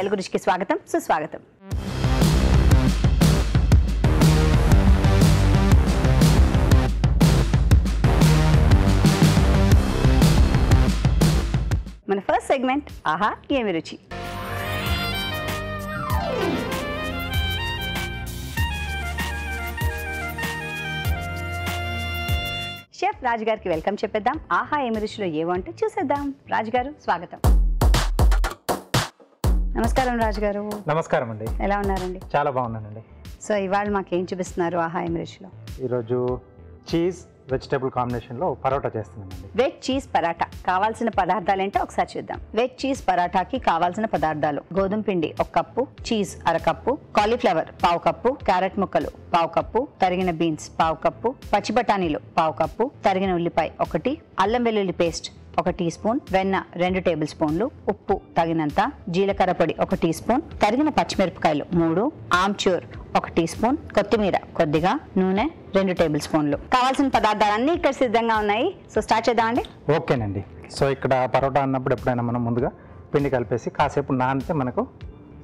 తెలుగు రుచికి స్వాగతం సుస్వాగతం. మన ఫస్ట్ సెగ్మెంట్ ఆహా ఏమి రుచి? షెఫ్ రాజుగారికి వెల్కమ్ చెప్పేద్దాం. ఆహా ఏమి రుచిలో ఏవో అంటే చూసేద్దాం. రాజు గారు స్వాగతం. నమస్కారం రాజు గారు నమస్కారం అండి ఎలా ఉన్నారండి? చాలా బాగున్నానండి. సో ఇవాళ మాకు ఏం చూపిస్తున్నారు ఆహా ఏమి రుచిలో? ఈరోజు చీజ్ వెజిటేబుల్ కాంబినేషన్లో పరోటా చేస్తున్నానండి. Veg cheese paratha. కావాల్సిన పదార్థాలు ఏంటో ఒకసారి చూద్దాం. వెజ్ చీజ్ పరాటాకి కావాల్సిన పదార్థాలు. గోధుమ పిండి ఒక కప్పు చీజ్ అరకప్పు కాలీఫ్లవర్ పావు కప్పు క్యారెట్ ముక్కలు పావు కప్పు తరిగిన బీన్స్ పావు కప్పు పచ్చి బఠానీలు పావు కప్పు తరిగిన ఉల్లిపాయ ఒకటి అల్లం వెల్లుల్లి పేస్ట్ ఒక టీ స్పూన్ వెన్న రెండు టేబుల్ స్పూన్లు ఉప్పు తగినంత జీలకర్ర పొడి ఒక టీ స్పూన్ తరిగిన పచ్చిమిరపకాయలు మూడు ఆమ్చూర్ ఒక టీ స్పూన్ కొత్తిమీర కొద్దిగా నూనె రెండు టేబుల్ స్పూన్లు. కావాల్సిన పదార్థాలన్నీ ఇక్కడ సిద్ధంగా ఉన్నాయి. సో స్టార్ట్ చేద్దామండి. ఓకేనండి. సో ఇక్కడ పరోటా అన్నప్పుడు ఎప్పుడైనా మనం ముందుగా పిండి కలిపేసి కాసేపు నానితే మనకు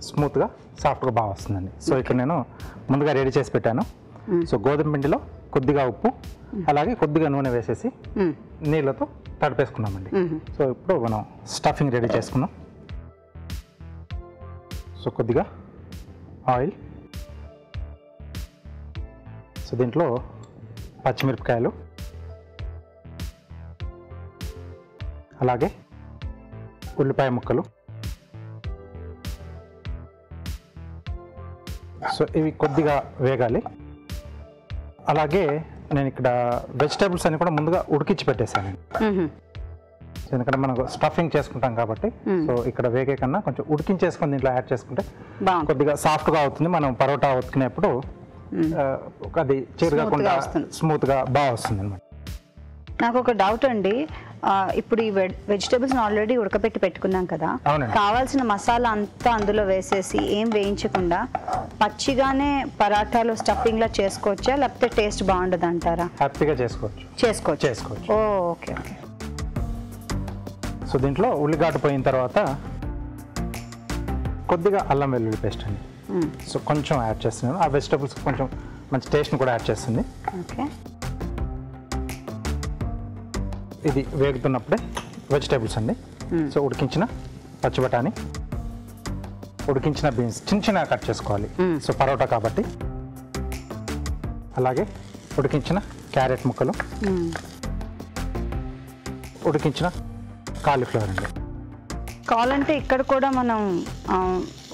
స్మూత్గా సాఫ్ట్గా బాగా వస్తుందండి. సో ఇక్కడ నేను ముందుగా రెడీ చేసి పెట్టాను. సో గోధుమ పిండిలో కొద్దిగా ఉప్పు అలాగే కొద్దిగా నూనె వేసేసి. నీళ్ళతో తడిపేసుకున్నామండి. సో ఇప్పుడు మనం స్టఫింగ్ రెడీ చేసుకున్నాం సో కొద్దిగా ఆయిల్. సో దీంట్లో పచ్చిమిరపకాయలు. అలాగే ఉల్లిపాయ ముక్కలు. సో ఇవి కొద్దిగా వేగాలి. అలాగే నేను ఇక్కడ వెజిటేబుల్స్ అన్ని కూడా ముందుగా ఉడికించి పెట్టేశాను. ఎందుకంటే మనం స్టఫింగ్ చేసుకుంటాం కాబట్టి సో ఇక్కడ వేగే కన్నా కొంచెం ఉడికించేసుకొని దీంట్లో యాడ్ చేసుకుంటే కొద్దిగా సాఫ్ట్గా అవుతుంది. మనం పరోటా ఉతికినప్పుడు అది చేరుగాకుండా Smooth గా వస్తుంది. స్మూత్గా బాగా వస్తుంది అనమాట నాకు ఒక డౌట్ అండి ఇప్పుడు ఈ వెజిటేబుల్స్ ఆల్రెడీ ఉడకబెట్టి పెట్టుకున్నాం కదా. కావాల్సిన మసాలా అంతా అందులో వేసేసి ఏం వేయించకుండా పచ్చిగానే పరాటాలు స్టఫింగ్ లా చేసుకోవచ్చా? లేకపోతే టేస్ట్ బాగుండదు అంటారా హ్యాపీగా చేసుకోవచ్చు. చేసుకోవచ్చు. Okay okay. సో దీంట్లో ఉల్లిగడ్డ పోయిన తర్వాత కొద్దిగా అల్లం వెల్లుల్లి పేస్ట్ అండి. సో కొంచెం యాడ్ చేస్తున్నాను. ఆ వెజిటేబుల్స్ కొంచెం మంచి టేస్ట్ని కూడా యాడ్ చేస్తుంది. ఓకే. ఇది వేగుతున్నప్పుడే వెజిటేబుల్స్ అండి. సో ఉడికించిన పచ్చి బఠానీ ఉడికించిన బీన్స్ చిన్న చిన్న కట్ చేసుకోవాలి. సో పరోటా కాబట్టి. అలాగే ఉడికించిన క్యారెట్ ముక్కలు. మ్మ్. ఉడికించిన కాలీఫ్లవర్ అండి. కావాలంటే ఇక్కడ కూడా మనం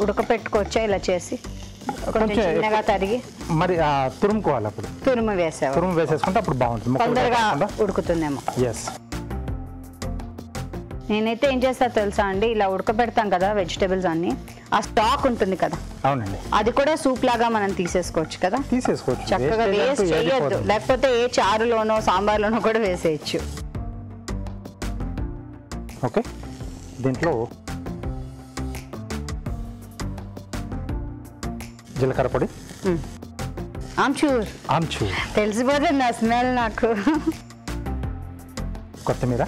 ఉడకపెట్టుకోవచ్చా ఇలా చేసి? కొంచెం చిన్నగా తరిగి? మరి తురుముకోవాలి అప్పుడు. తురుము వేసావు తురుము వేసేసుకుంటే అప్పుడు బాగుంటుంది. తొందరగా ఉడుకుతుందేమో. ఎస్ నేనైతే ఏం చేస్తా తెలుసా అండి? ఇలా ఉడకబెడతాం కదా వెజిటేబుల్స్ అన్ని. ఆ స్టాక్ ఉంటుంది కదా. అవునండి. అది కూడా సూప్ లాగా మనం తీసేసుకోవచ్చు కదా. తీసేసుకోవచ్చు. చక్కగా వేస్ట్ చేయొద్దు. లేకపోతే ఏ చారులోనో సాంబార్లోనో కూడా వేసేయచ్చు. ఓకే. దీంట్లో జీలకర్ర పొడి. ఆమ్చూర్. ఆమ్చూ తెలిసిపోతుంది నా స్మెల్ నాకు. కొత్తిమీర.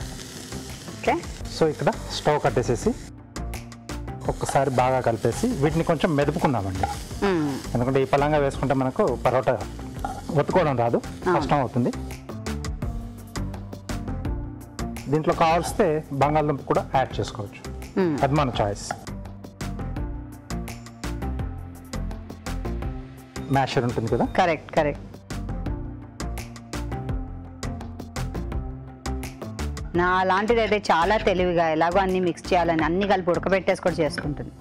ఓకే. సో ఇక్కడ స్టవ్ కట్టేసేసి ఒక్కసారి బాగా కలిపేసి వీటిని కొంచెం మెదుపుకుందామండి. ఎందుకంటే ఈ పలంగా వేసుకుంటే మనకు పరోటా ఒత్తుకోవడం రాదు కష్టం అవుతుంది. దీంట్లో కావాల్స్తే బంగాళదుంప కూడా యాడ్ చేసుకోవచ్చు. అది మన చాయిస్ మ్యాషర్ ఉంటుంది కదా? కరెక్ట్ కరెక్ట్ నా లాంటిది అయితే చాలా తెలివిగా ఎలాగో అన్ని మిక్స్ చేయాలని అన్ని కలిపి ఉడకబెట్టేసి కూడా చేసుకుంటుంది.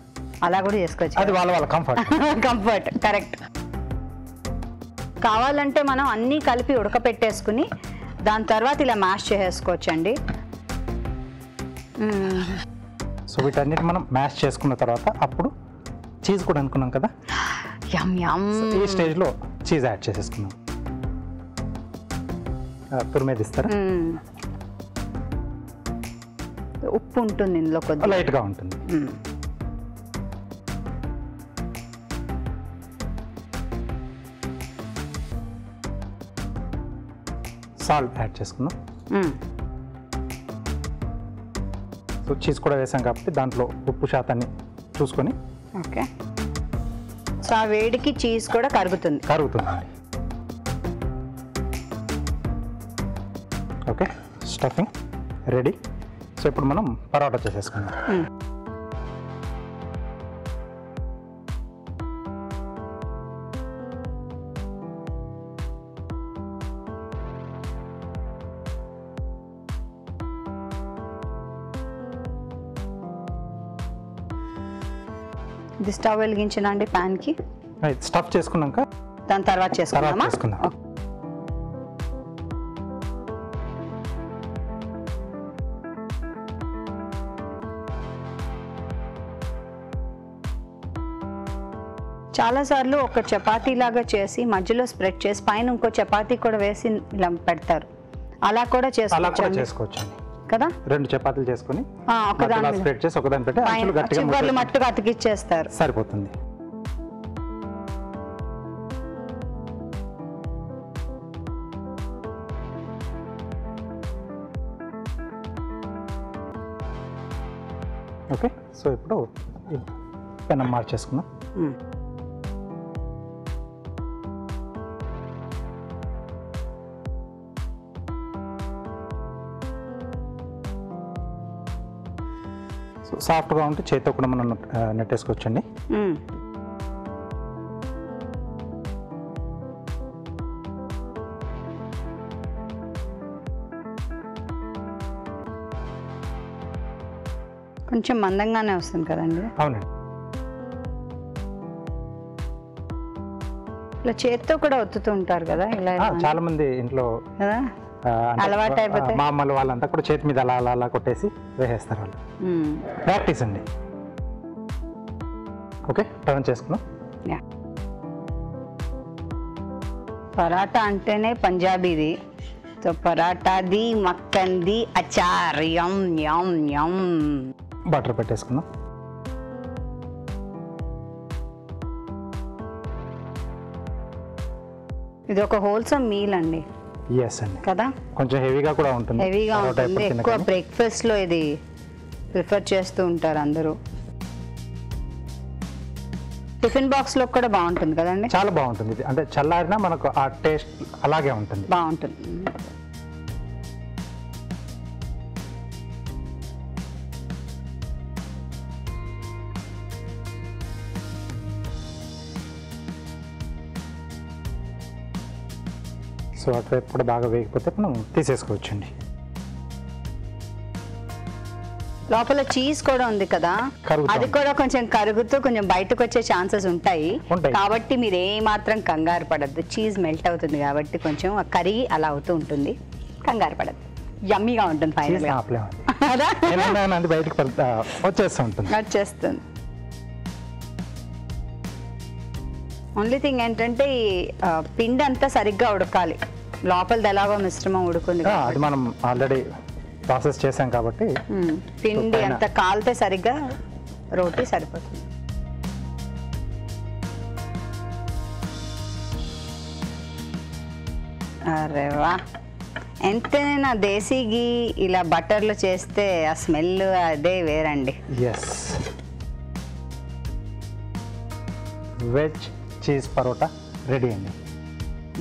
అలా కూడా చేసుకోవచ్చు అది వాళ్ళ వాళ్ళ కంఫర్ట్ కంఫర్ట్ కరెక్ట్ కావాలంటే మనం అన్నీ కలిపి ఉడకపెట్టేసుకుని దాని తర్వాత ఇలా మ్యాష్ చేసేసుకోవచ్చు అండి సో వీటన్నిటి మనం మ్యాష్ చేసుకున్న తర్వాత అప్పుడు చీజ్ కూడా అనుకున్నాం కదా? యమ్ యమ్ ఈ స్టేజ్లో చీజ్ యాడ్ చేసేసుకున్నాం ఆ, తురిమేది ఇస్తారా? మ్మ్. ఉప్పు ఉంటుంది ఇందులో కొద్దిగా. లైట్గా ఉంటుంది. సాల్ట్ యాడ్ చేసుకున్నాం మ్మ్. సో చీజ్ కూడా వేసాం కాబట్టి దాంట్లో ఉప్పు శాతాన్ని చూసుకొని ఓకే. సో ఆ వేడికి చీజ్ కూడా కరుగుతుంది. కరుగుతుందండి. Okay stuffing ready. సో ఇప్పుడు మనం పరోటా చేసేసుకుందాం. ఇది స్టవ్ వెలిగించిన అండి ప్యాన్కి? స్టఫ్ చేసుకున్నాక దాని తర్వాత చేసుకుందామా? చాలాసార్లు ఒక చపాతీ లాగా చేసి మధ్యలో స్ప్రెడ్ చేసి పైన ఇంకో చపాతీ కూడా వేసి ఇలా పెడతారు. అలా కూడా అలా కూడా చేసుకోవచ్చు కదా? రెండు చపాతీలు చేసుకొని ఒకదాని స్ప్రెడ్ చేసి ఒకదాని పెట్టి చివర్లు మట్టుగా అతికిచ్చేస్తారు. సరిపోతుంది. ఓకే సో ఇప్పుడు పెనం మార్చేసుకుందాం. సాఫ్ట్గా ఉంటే చేతితో కూడా మనం నెట్టేసుకోవచ్చండి. కొంచెం మందంగానే వస్తుంది కదండి. అవునండి. ఇలా చేత్తో కూడా ఒత్తుతూ ఉంటారు కదా ఇలా చాలా మంది ఇంట్లో కదా? అలవాటు అయిపోతే. మా అమ్మలు వాళ్ళంతా కూడా చేతి మీద అలా అలా అలా కొట్టేసి వేసేస్తారు వాళ్ళు. ప్రాక్టీస్ అండి. ఓకే టర్న్ చేసుకున్నాం యా. పరాటా అంటేనే పంజాబీది సో పరాటాది మక్కన్ది అచార్ యమ్ యమ్ యమ్ బటర్ పెట్టేసుకుందాం. ఇది ఒక హోల్సమ్ మీల్ అండి. ఎస్ అండి. కదా? కొంచెం హెవీగా కూడా ఉంటుంది. హెవీగా ఉంటుంది. ఎక్కువ తినగానే. బ్రేక్ఫాస్ట్లో ఇది ప్రిఫర్ చేస్తూ ఉంటారు అందరూ. టిఫిన్ బాక్స్లో కూడా బాగుంటుంది కదండి? చాలా బాగుంటుంది. ఇది అంటే చల్లారినా మనకు ఆ టేస్ట్ అలాగే ఉంటుంది. బాగుంటుంది. సో అటువైపు కూడా బాగా వేగిపోతే మనం తీసేసుకోవచ్చండి. లోపల చీజ్ కూడా ఉంది కదా. అది కూడా కొంచెం కరుగుతూ కొంచెం బయటకు వచ్చే ఛాన్సెస్ ఉంటాయి. కాబట్టి మీరు ఏ మాత్రం కంగారు పడద్దు. చీజ్ మెల్ట్ అవుతుంది కాబట్టి కొంచెం కరిగి అలా అవుతూ ఉంటుంది. కంగారు పడద్దు. యమ్మీగా ఉంటుంది ఫైనల్ బయటకు వచ్చేస్తూ ఉంటుంది. వచ్చేస్తుంది. ఓన్లీ థింగ్ ఏంటంటే ఈ పిండి అంతా సరిగ్గా ఉడకాలి. లోపలది ఎలాగో మిశ్రమం ఉడుకుంది అది మనం ఆల్రెడీ ప్రాసెస్ చేసాం కాబట్టి మ్మ్. పిండి అంత కాలితే సరిగ్గా రోటీ సరిపోతుంది. అరే వా. ఎంతైనా దేశీ గీ ఇలా బటర్లో చేస్తే ఆ స్మెల్ అదే వేరండి. Yes veg cheese paratha ready అండి.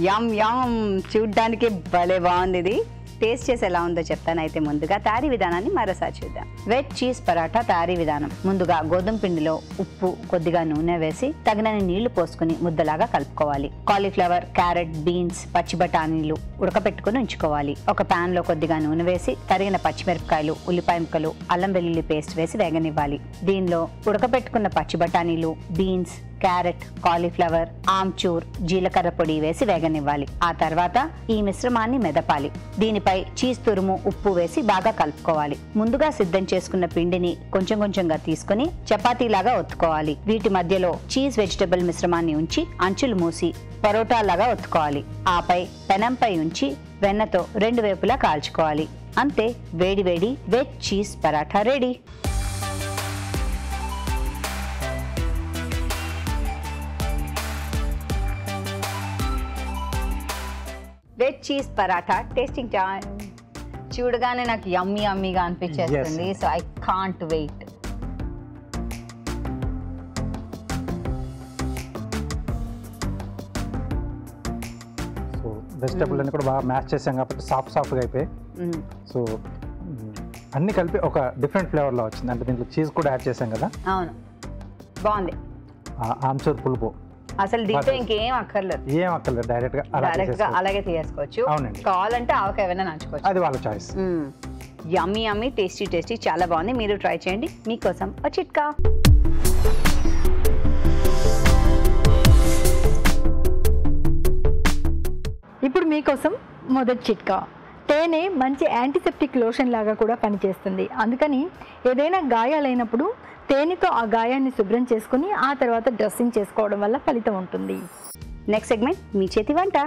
యామ్ యామ్ చూడ్డానికి భలే బాగుంది ఇది టేస్ట్ చేసి ఎలా ఉందో చెప్తాను అయితే ముందుగా. తయారీ విధానాన్ని మరోసారి చూద్దాం. వెజ్ చీజ్ పరాటా తయారీ విధానం. ముందుగా గోధుమ పిండిలో ఉప్పు కొద్దిగా నూనె వేసి తగినన్ని నీళ్ళు పోసుకుని ముద్దలాగా కలుపుకోవాలి. కాలీఫ్లవర్ క్యారెట్ బీన్స్ పచ్చి బఠానీలు ఉడకపెట్టుకుని ఉంచుకోవాలి. ఒక పాన్లో కొద్దిగా నూనె వేసి తరిగిన పచ్చిమిరపకాయలు ఉల్లిపాయ ముక్కలు అల్లం వెల్లుల్లి పేస్ట్ వేసి వేగనివ్వాలి. దీనిలో ఉడకపెట్టుకున్న పచ్చి బఠానీలు బీన్స్ క్యారెట్ కాలీఫ్లవర్ ఆమ్చూర్ జీలకర్ర పొడి వేసి వేగనివ్వాలి. ఆ తర్వాత ఈ మిశ్రమాన్ని మెదపాలి. దీనిపై చీజ్ తురుము ఉప్పు వేసి బాగా కలుపుకోవాలి. ముందుగా సిద్ధం చేసుకున్న పిండిని కొంచెం కొంచెంగా తీసుకుని చపాతీలాగా ఒత్తుకోవాలి. వీటి మధ్యలో చీజ్ వెజిటబుల్ మిశ్రమాన్ని ఉంచి అంచులు మూసి పరోటాలాగా ఒత్తుకోవాలి. ఆపై పెనంపై ఉంచి వెన్నతో రెండు వైపులా కాల్చుకోవాలి. అంతే వేడి వేడి veg cheese paratha ready. Veg cheese paratha tasting time చూడగానే నాకు యమ్మీ యమ్మీగా అనిపించేస్తుంది. So I can't wait vegetable అన్ని కూడా బాగా మ్యాచ్ చేసాం కాబట్టి సాఫ్ట్ సాఫ్ట్గా అయిపోయి సో అన్ని కలిపి ఒక డిఫరెంట్ ఫ్లేవర్లో వచ్చింది. అంటే దీంట్లో చీజ్ కూడా యాడ్ చేసాం కదా? అవును. బాగుంది. ఆమ్చూర్ పులుపు. అసలు దీంతో ఇంకేం అక్కర్లేదు. ఏం అక్కర్లేదు డైరెక్ట్గా అలా డైరెక్ట్గా. అలాగే తీసుకోవచ్చు అవునండి. కావాలంటే ఆవకాయ ఏమైనా నంచుకోవచ్చు. అది వాళ్ళ choice yummy yummy tasty tasty చాలా బాగుంది. మీరు ట్రై చేయండి. మీకోసం ఒక చిట్కా. ఇప్పుడు మీకోసం మొదటి చిట్కా. తేనె మంచి యాంటీసెప్టిక్ లోషన్ లాగా కూడా పనిచేస్తుంది. అందుకని ఏదైనా గాయాలైనప్పుడు తేనెతో ఆ గాయాన్ని శుభ్రం చేసుకుని ఆ తర్వాత డ్రెస్సింగ్ చేసుకోవడం వల్ల ఫలితం ఉంటుంది. నెక్స్ట్ సెగ్మెంట్ మీ చేతి వంట.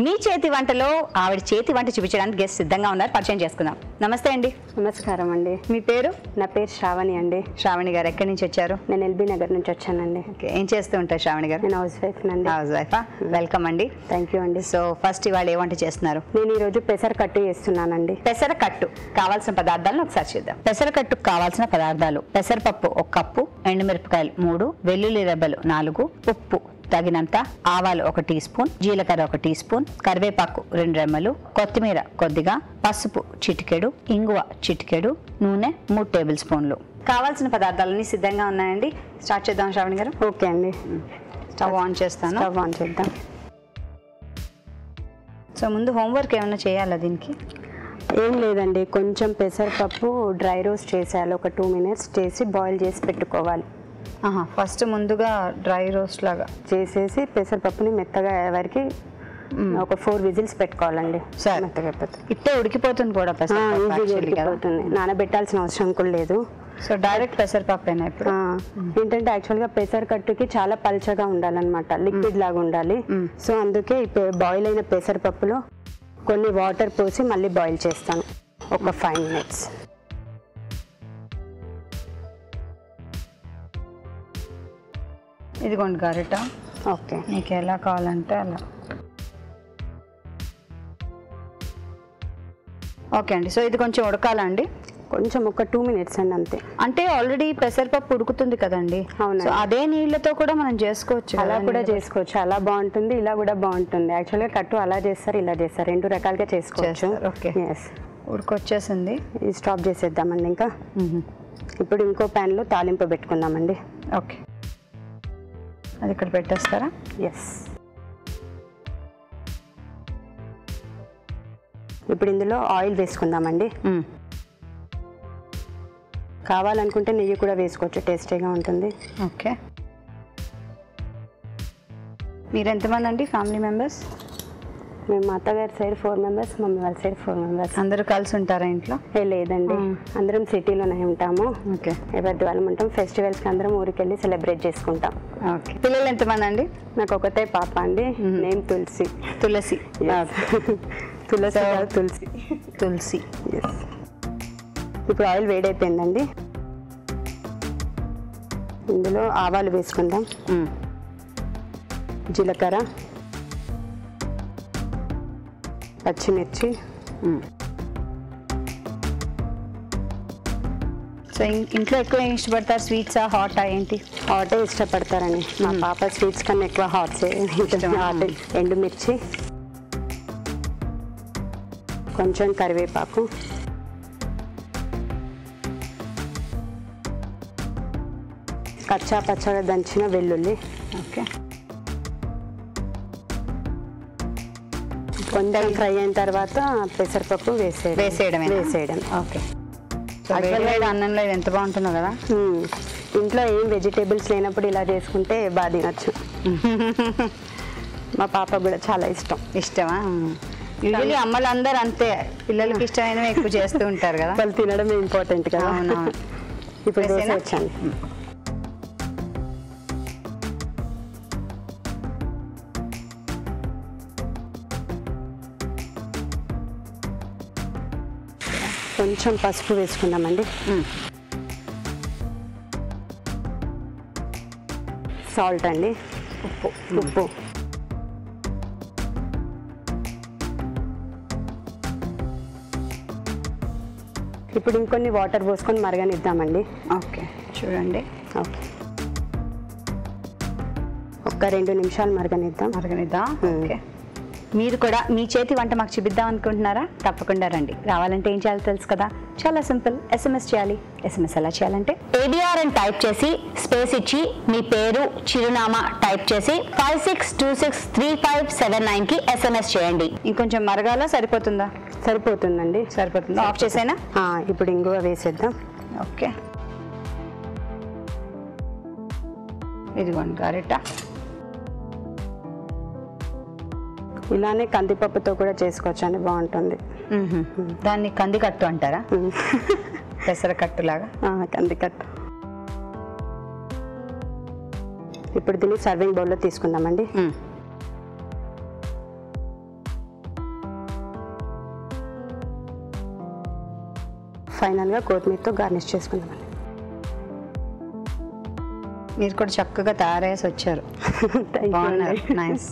మీ చేతి వంటలో ఆవిడ చేతి వంట చూపించడానికి గెస్ట్ సిద్ధంగా ఉన్నారు. పరిచయం చేసుకుందాం. నమస్తే అండి. నమస్కారం అండి. మీ పేరు? నా పేరు శ్రావణి అండి. శ్రావణి గారు ఎక్కడి నుంచి వచ్చారు? నేను ఎల్బీ నగర్ నుంచి వచ్చానండి. ఓకే. ఏం చేస్తూ ఉంటారు శ్రావణి గారు? నేను హౌస్ వైఫ్ నండి. హౌస్ వైఫా? వెల్కమ్ అండి. థ్యాంక్ యూ అండి. సో ఫస్ట్ ఇవాళ ఏ వంట చేస్తున్నారు? నేను ఈరోజు పెసర కట్టు చేస్తున్నానండి. పెసరకట్టు కావాల్సిన పదార్థాలను ఒకసారి చూద్దాం. పెసరకట్టుకు కావాల్సిన పదార్థాలు. పెసరపప్పు ఒక కప్పు ఎండుమిరపకాయలు మూడు వెల్లుల్లి రెబ్బలు నాలుగు ఉప్పు తగినంత ఆవాలు ఒక టీ స్పూన్ జీలకర్ర ఒక టీ స్పూన్ కరివేపాకు రెండు రెమ్మలు కొత్తిమీర కొద్దిగా పసుపు చిటికెడు ఇంగువ చిటికెడు నూనె మూడు టేబుల్ స్పూన్లు. కావాల్సిన పదార్థాలన్నీ సిద్ధంగా ఉన్నాయండి. స్టార్ట్ చేద్దాం శ్రావణి గారు. ఓకే అండి. స్టవ్ ఆన్ చేస్తాను. స్టవ్ ఆన్ చేద్దాం. సో ముందు హోంవర్క్ ఏమైనా చేయాలా దీనికి? ఏం లేదండి. కొంచెం పెసరపప్పు డ్రై రోస్ట్ చేసేయాలి. ఒక టూ మినిట్స్ చేసి బాయిల్ చేసి పెట్టుకోవాలి. ఫస్ట్ ముందుగా డ్రై రోస్ట్ లాగా చేసేసి పెసరపప్పుని మెత్తగా వరకు ఒక ఫోర్ విజిల్స్ పెట్టుకోవాలండి. మెత్తగా ఇట్టే ఉడికిపోతుంది కూడా ఉడికిపోతుంది. నానబెట్టాల్సిన అవసరం కూడా లేదు. సో డైరెక్ట్ పెసరపప్పు ఇప్పుడు? ఏంటంటే యాక్చువల్గా పెసర కట్టుకి చాలా పల్చగా ఉండాలన్నమాట. లిక్విడ్ లాగా ఉండాలి. సో అందుకే బాయిల్ అయిన పెసరపప్పులో కొన్ని వాటర్ పోసి మళ్ళీ బాయిల్ చేస్తాను. ఒక ఫైవ్ మినిట్స్ ఇదిగోండి గరిట. ఓకే. మీకు ఎలా కావాలంటే అలా. ఓకే అండి. సో ఇది కొంచెం ఉడకాలండి కొంచెం ఒక టూ మినిట్స్ అండి అంతే. అంటే ఆల్రెడీ పెసరపప్పు ఉడుకుతుంది కదండి. అవునండి. సో అదే నీళ్ళతో కూడా మనం చేసుకోవచ్చు అలా కూడా చేసుకోవచ్చు. అలా బాగుంటుంది ఇలా కూడా బాగుంటుంది. యాక్చువల్గా కట్టు అలా చేస్తారు ఇలా చేస్తారు. రెండు రకాలుగా చేసుకోవచ్చు. okay. ఎస్ ఉడికొచ్చేసింది. ఇది స్టాప్ చేసేద్దామండి ఇంకా. ఇప్పుడు ఇంకో ప్యాన్లో తాలింపు పెట్టుకుందామండి. ఓకే. అది ఇక్కడ పెట్టేస్తారా? ఎస్ ఇప్పుడు ఇందులో ఆయిల్ వేసుకుందామండి. కావాలనుకుంటే నెయ్యి కూడా వేసుకోవచ్చు టేస్టీగా ఉంటుంది. ఓకే. మీరు ఎంతమంది అండి ఫ్యామిలీ మెంబర్స్? మేము మా అత్తగారి సైడ్ ఫోర్ మెంబర్స్ మమ్మీ వాళ్ళ సైడ్ ఫోర్ మెంబర్స్. అందరూ కలిసి ఉంటారా ఇంట్లో? ఏ లేదండి. అందరం సిటీలోనే ఉంటాము. ఓకే. ఎవరిది వాళ్ళం ఉంటాం. ఫెస్టివల్స్కి అందరం ఊరికి వెళ్ళి సెలబ్రేట్ చేసుకుంటాం. ఓకే. పిల్లలు ఎంతమంది అండి? నాకు ఒకతే పాప అండి. నేమ్ తులసి. తులసి. తులసి తులసి. తులసి. ఇప్పుడు ఆయిల్ వేడైపోయిందండి. ఇందులో ఆవాలు వేసుకుందాం. జీలకర్ర. పచ్చిమిర్చి. సో ఇంట్లో ఎక్కువ ఏం ఇష్టపడతారు? స్వీట్సా హాటా ఏంటి? హాటే ఇష్టపడతారని. మా పాప స్వీట్స్ కన్నా ఎక్కువ హాట్స్ హాట్. ఎండుమిర్చి. కొంచెం కరివేపాకు. కచ్చా పచ్చగా దంచిన వెల్లుల్లి. ఓకే. కొంచెం ఫ్రై అయిన తర్వాత పెసరపప్పు వేసేయడం. వేసేయడమే వేసేయడం. ఓకే. అన్నంలో ఇది ఎంత బాగుంటుందో కదా. ఇంట్లో ఏం వెజిటేబుల్స్ లేనప్పుడు ఇలా చేసుకుంటే బాగా తినచ్చు. మా పాప కూడా చాలా ఇష్టం. ఇష్టమా? యూజువల్లీ అమ్మలు అందరూ అంతే. పిల్లలకి ఇష్టమైనవి ఎక్కువ చేస్తూ ఉంటారు కదా. వాళ్ళు తినడమే ఇంపార్టెంట్ కదా. ఇప్పుడు వేసేనా? కొంచెం పసుపు వేసుకుందామండి. సాల్ట్ అండి. ఉప్పు. ఉప్పు. ఇప్పుడు ఇంకొన్ని వాటర్ పోసుకొని మరగనిద్దామండి. ఓకే. చూడండి. ఓకే. ఒక్క రెండు నిమిషాలు మరగనిద్దాం. మరగనిద్దాం. ఓకే. మీరు కూడా మీ చేతి వంట మాకు చూపిద్దాం అనుకుంటున్నారా? తప్పకుండా రండి. రావాలంటే ఏం చేయాలో తెలుసు కదా? చాలా సింపుల్. ఎస్ఎంఎస్ చేయాలి. ఎస్ఎంఎస్ ఎలా చేయాలంటే ఏబిఆర్ అని టైప్ చేసి స్పేస్ ఇచ్చి మీ పేరు చిరునామా టైప్ చేసి five six two six three five seven నైన్కి ఎస్ఎంఎస్ చేయండి. ఇంకొంచెం మరగాల సరిపోతుందా? సరిపోతుందండి. సరిపోతుందా. ఆఫ్ చేసైనా? ఇప్పుడు ఇంగువ వేసేద్దాం. ఓకే. ఇదిగోండి గారెట. ఇలానే కందిపప్పుతో కూడా చేసుకోవచ్చు అండి బాగుంటుంది. దాన్ని కంది కట్టు అంటారా? మ్మ్. పెసర కట్టులాగా? ఆ, కందికట్టు. ఇప్పుడు దీన్ని సర్వింగ్ బౌల్లో తీసుకుందామండి. ఫైనల్గా కొత్తిమీరతో గార్నిష్ చేసుకుందామండి. మీరు కూడా చక్కగా తయారయ్యేసి వచ్చారు. బాగున్నారు. నైస్.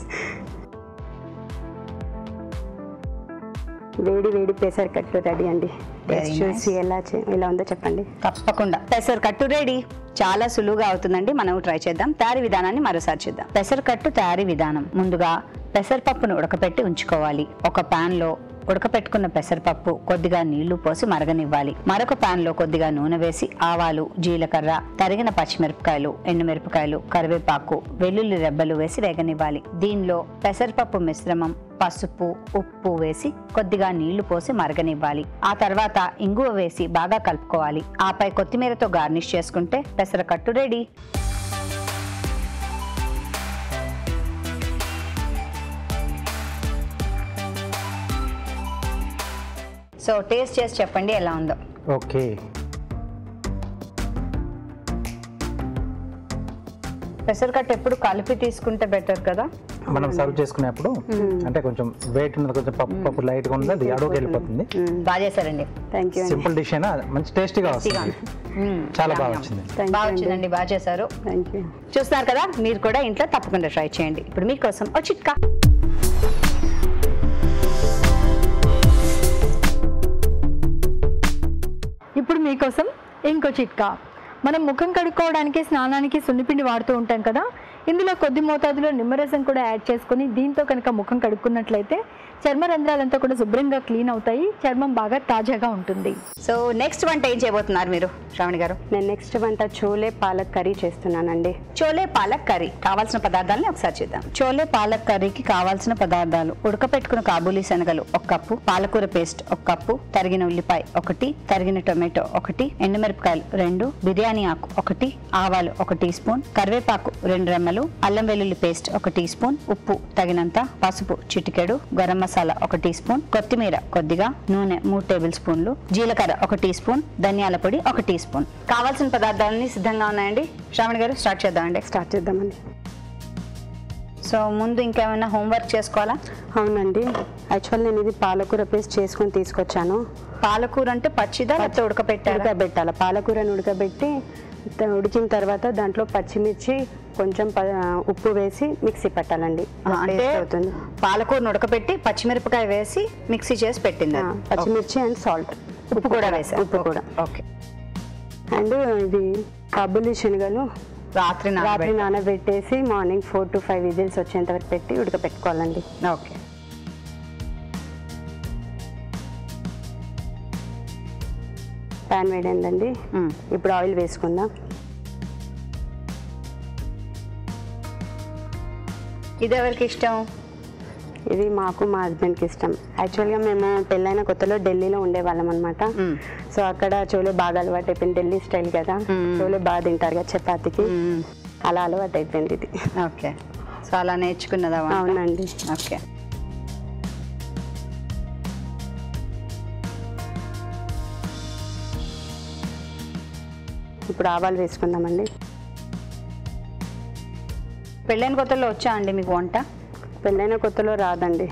వేడి వేడి పెసర కట్టు రెడీ అండి. చూసి ఎలా ఎలా ఉందో చెప్పండి. తప్పకుండా. పెసర కట్టు రెడీ. చాలా సులువుగా అవుతుందండి. మనం ట్రై చేద్దాం. తయారీ విధానాన్ని మరోసారి చూద్దాం. పెసర కట్టు తయారీ విధానం. ముందుగా పెసరపప్పును ఉడకపెట్టి ఉంచుకోవాలి. ఒక పాన్లో ఉడకపెట్టుకున్న పెసరపప్పు కొద్దిగా నీళ్ళు పోసి మరగనివ్వాలి. మరొక పాన్లో కొద్దిగా నూనె వేసి ఆవాలు జీలకర్ర తరిగిన పచ్చిమిరపకాయలు ఎండుమిరపకాయలు కరివేపాకు వెల్లుల్లి రెబ్బలు వేసి వేగనివ్వాలి. దీనిలో పెసరపప్పు మిశ్రమం పసుపు ఉప్పు వేసి కొద్దిగా నీళ్ళు పోసి మరగనివ్వాలి. ఆ తర్వాత ఇంగువ వేసి బాగా కలుపుకోవాలి. ఆపై కొత్తిమీరతో గార్నిష్ చేసుకుంటే పెసరకట్టు రెడీ. సో టేస్ట్ చేసి చెప్పండి ఎలా ఉందో. ఓకే. పెసరకట్టు ఎప్పుడు కలిపి తీసుకుంటే బెటర్ కదా? మనం సర్వ్ చేసుకునేప్పుడు అంటే కొంచెం వెయిట్ ఉన్నది కొంచెం పప్పు పప్పు లైట్గా ఉంది అది అడుగుకి వెళ్ళిపోతుంది. బాగా చేశారండి. థ్యాంక్ యూ అండి సింపుల్ డిష్ అయినా మంచి టేస్టీగా వస్తుంది. చాలా బాగా. వచ్చింది. బాగా వచ్చిందండి బాగా చేశారు. థ్యాంక్ యూ చూస్తున్నారు కదా మీరు కూడా ఇంట్లో తప్పకుండా ట్రై చేయండి. ఇప్పుడు మీకోసం ఓ చిట్కా. ఇప్పుడు మీకోసం ఇంకో చిట్కా. మనం ముఖం కడుక్కోవడానికి స్నానానికి సున్నిపిండి వాడుతూ ఉంటాం కదా? ఇందులో కొద్ది మోతాదులో నిమ్మరసం కూడా యాడ్ చేసుకొని దీంతో కనుక ముఖం కడుక్కున్నట్లయితే చర్మ రంధ్రాలంతా కూడా శుభ్రంగా క్లీన్ అవుతాయి. చర్మం బాగా తాజాగా ఉంటుంది. సో నెక్స్ట్ వంట ఏం చేయబోతున్నారు మీరు శ్రావణి గారు? నేను నెక్స్ట్ వంట చోలే పాలక్ కర్రీ చేస్తున్నానండి. చోలే పాలక్ కర్రీ కావాల్సిన పదార్థాలని ఒకసారి చూద్దాం. చోలే పాలక్ కర్రీకి కావాల్సిన పదార్థాలు ఉడకపెట్టుకున్న కాబూలీ శనగలు ఒక కప్పు పాలకూర పేస్ట్ ఒక కప్పు తరిగిన ఉల్లిపాయ ఒకటి తరిగిన టొమాటో ఒకటి ఎండుమిరపకాయలు రెండు బిర్యానీ ఆకు ఒకటి ఆవాలు ఒక టీ స్పూన్ కరివేపాకు రెండు రెమ్మలు అల్లం వెల్లుల్లి పేస్ట్ ఒక టీ స్పూన్ ఉప్పు తగినంత పసుపు చిటికెడు గరం మసాలా ఒక టీ స్పూన్ కొత్తిమీర కొద్దిగా నూనె మూడు టేబుల్ స్పూన్లు జీలకర్ర ఒక టీ స్పూన్ ధనియాల పొడి ఒక టీ స్పూన్. కావాల్సిన పదార్థాలన్నీ సిద్ధంగా ఉన్నాయండి. శ్రావణి గారు స్టార్ట్ చేద్దామండి. స్టార్ట్ చేద్దామండి. సో ముందు ఇంకేమైనా హోంవర్క్ చేసుకోవాలా? అవునండి. యాక్చువల్ నేను ఇది పాలకూర పేస్ట్ చేసుకొని తీసుకొచ్చాను. పాలకూర అంటే పచ్చిదా లేకపోతే ఉడకపెట్టారా ఉడకబెట్టాలి? పాలకూరను ఉడకబెట్టి ఉడికిన తర్వాత దాంట్లో పచ్చిమిర్చి కొంచెం ఉప్పు వేసి మిక్సీ పట్టాలండి. అంటే అవుతుంది. పాలకూరను ఉడకపెట్టి పచ్చిమిరపకాయ వేసి మిక్సీ చేసి పెట్టింది. పచ్చిమిర్చి అండ్ సాల్ట్. ఉప్పు కూడా వేసా? ఉప్పు కూడా. ఓకే. అండ్ ఇది కాబులి శనగలు రాత్రి రాత్రి నానబెట్టి నానబెట్టేసి morning four to five whistles వచ్చేంత వరకు పెట్టి ఉడకపెట్టుకోవాలండి. ఓకే. ప్యాన్ వేడైందండి. ఇప్పుడు ఆయిల్ వేసుకుందాం. ఇది ఎవరికి ఇష్టం? ఇది మాకు మా హస్బెండ్కి ఇష్టం. యాక్చువల్గా మేము పెళ్ళైన కొత్తలో ఢిల్లీలో ఉండేవాళ్ళం అనమాట. సో అక్కడ చోలే బాగా అలవాటు అయిపోయింది ఢిల్లీ స్టైల్ కదా. చోలే బాగా తింటారు కదా చపాతీకి. అలా అలవాటు అయిపోయింది ఇది. ఓకే. సో అలా నేర్చుకున్నదా? అవునండి. ఓకే. ఇప్పుడు ఆవాలు వేసుకుందామండి. పెళ్ళైన కొత్తలో వచ్చా అండి మీకు వంట? పెళ్ళైన కొత్తలో రాదండి.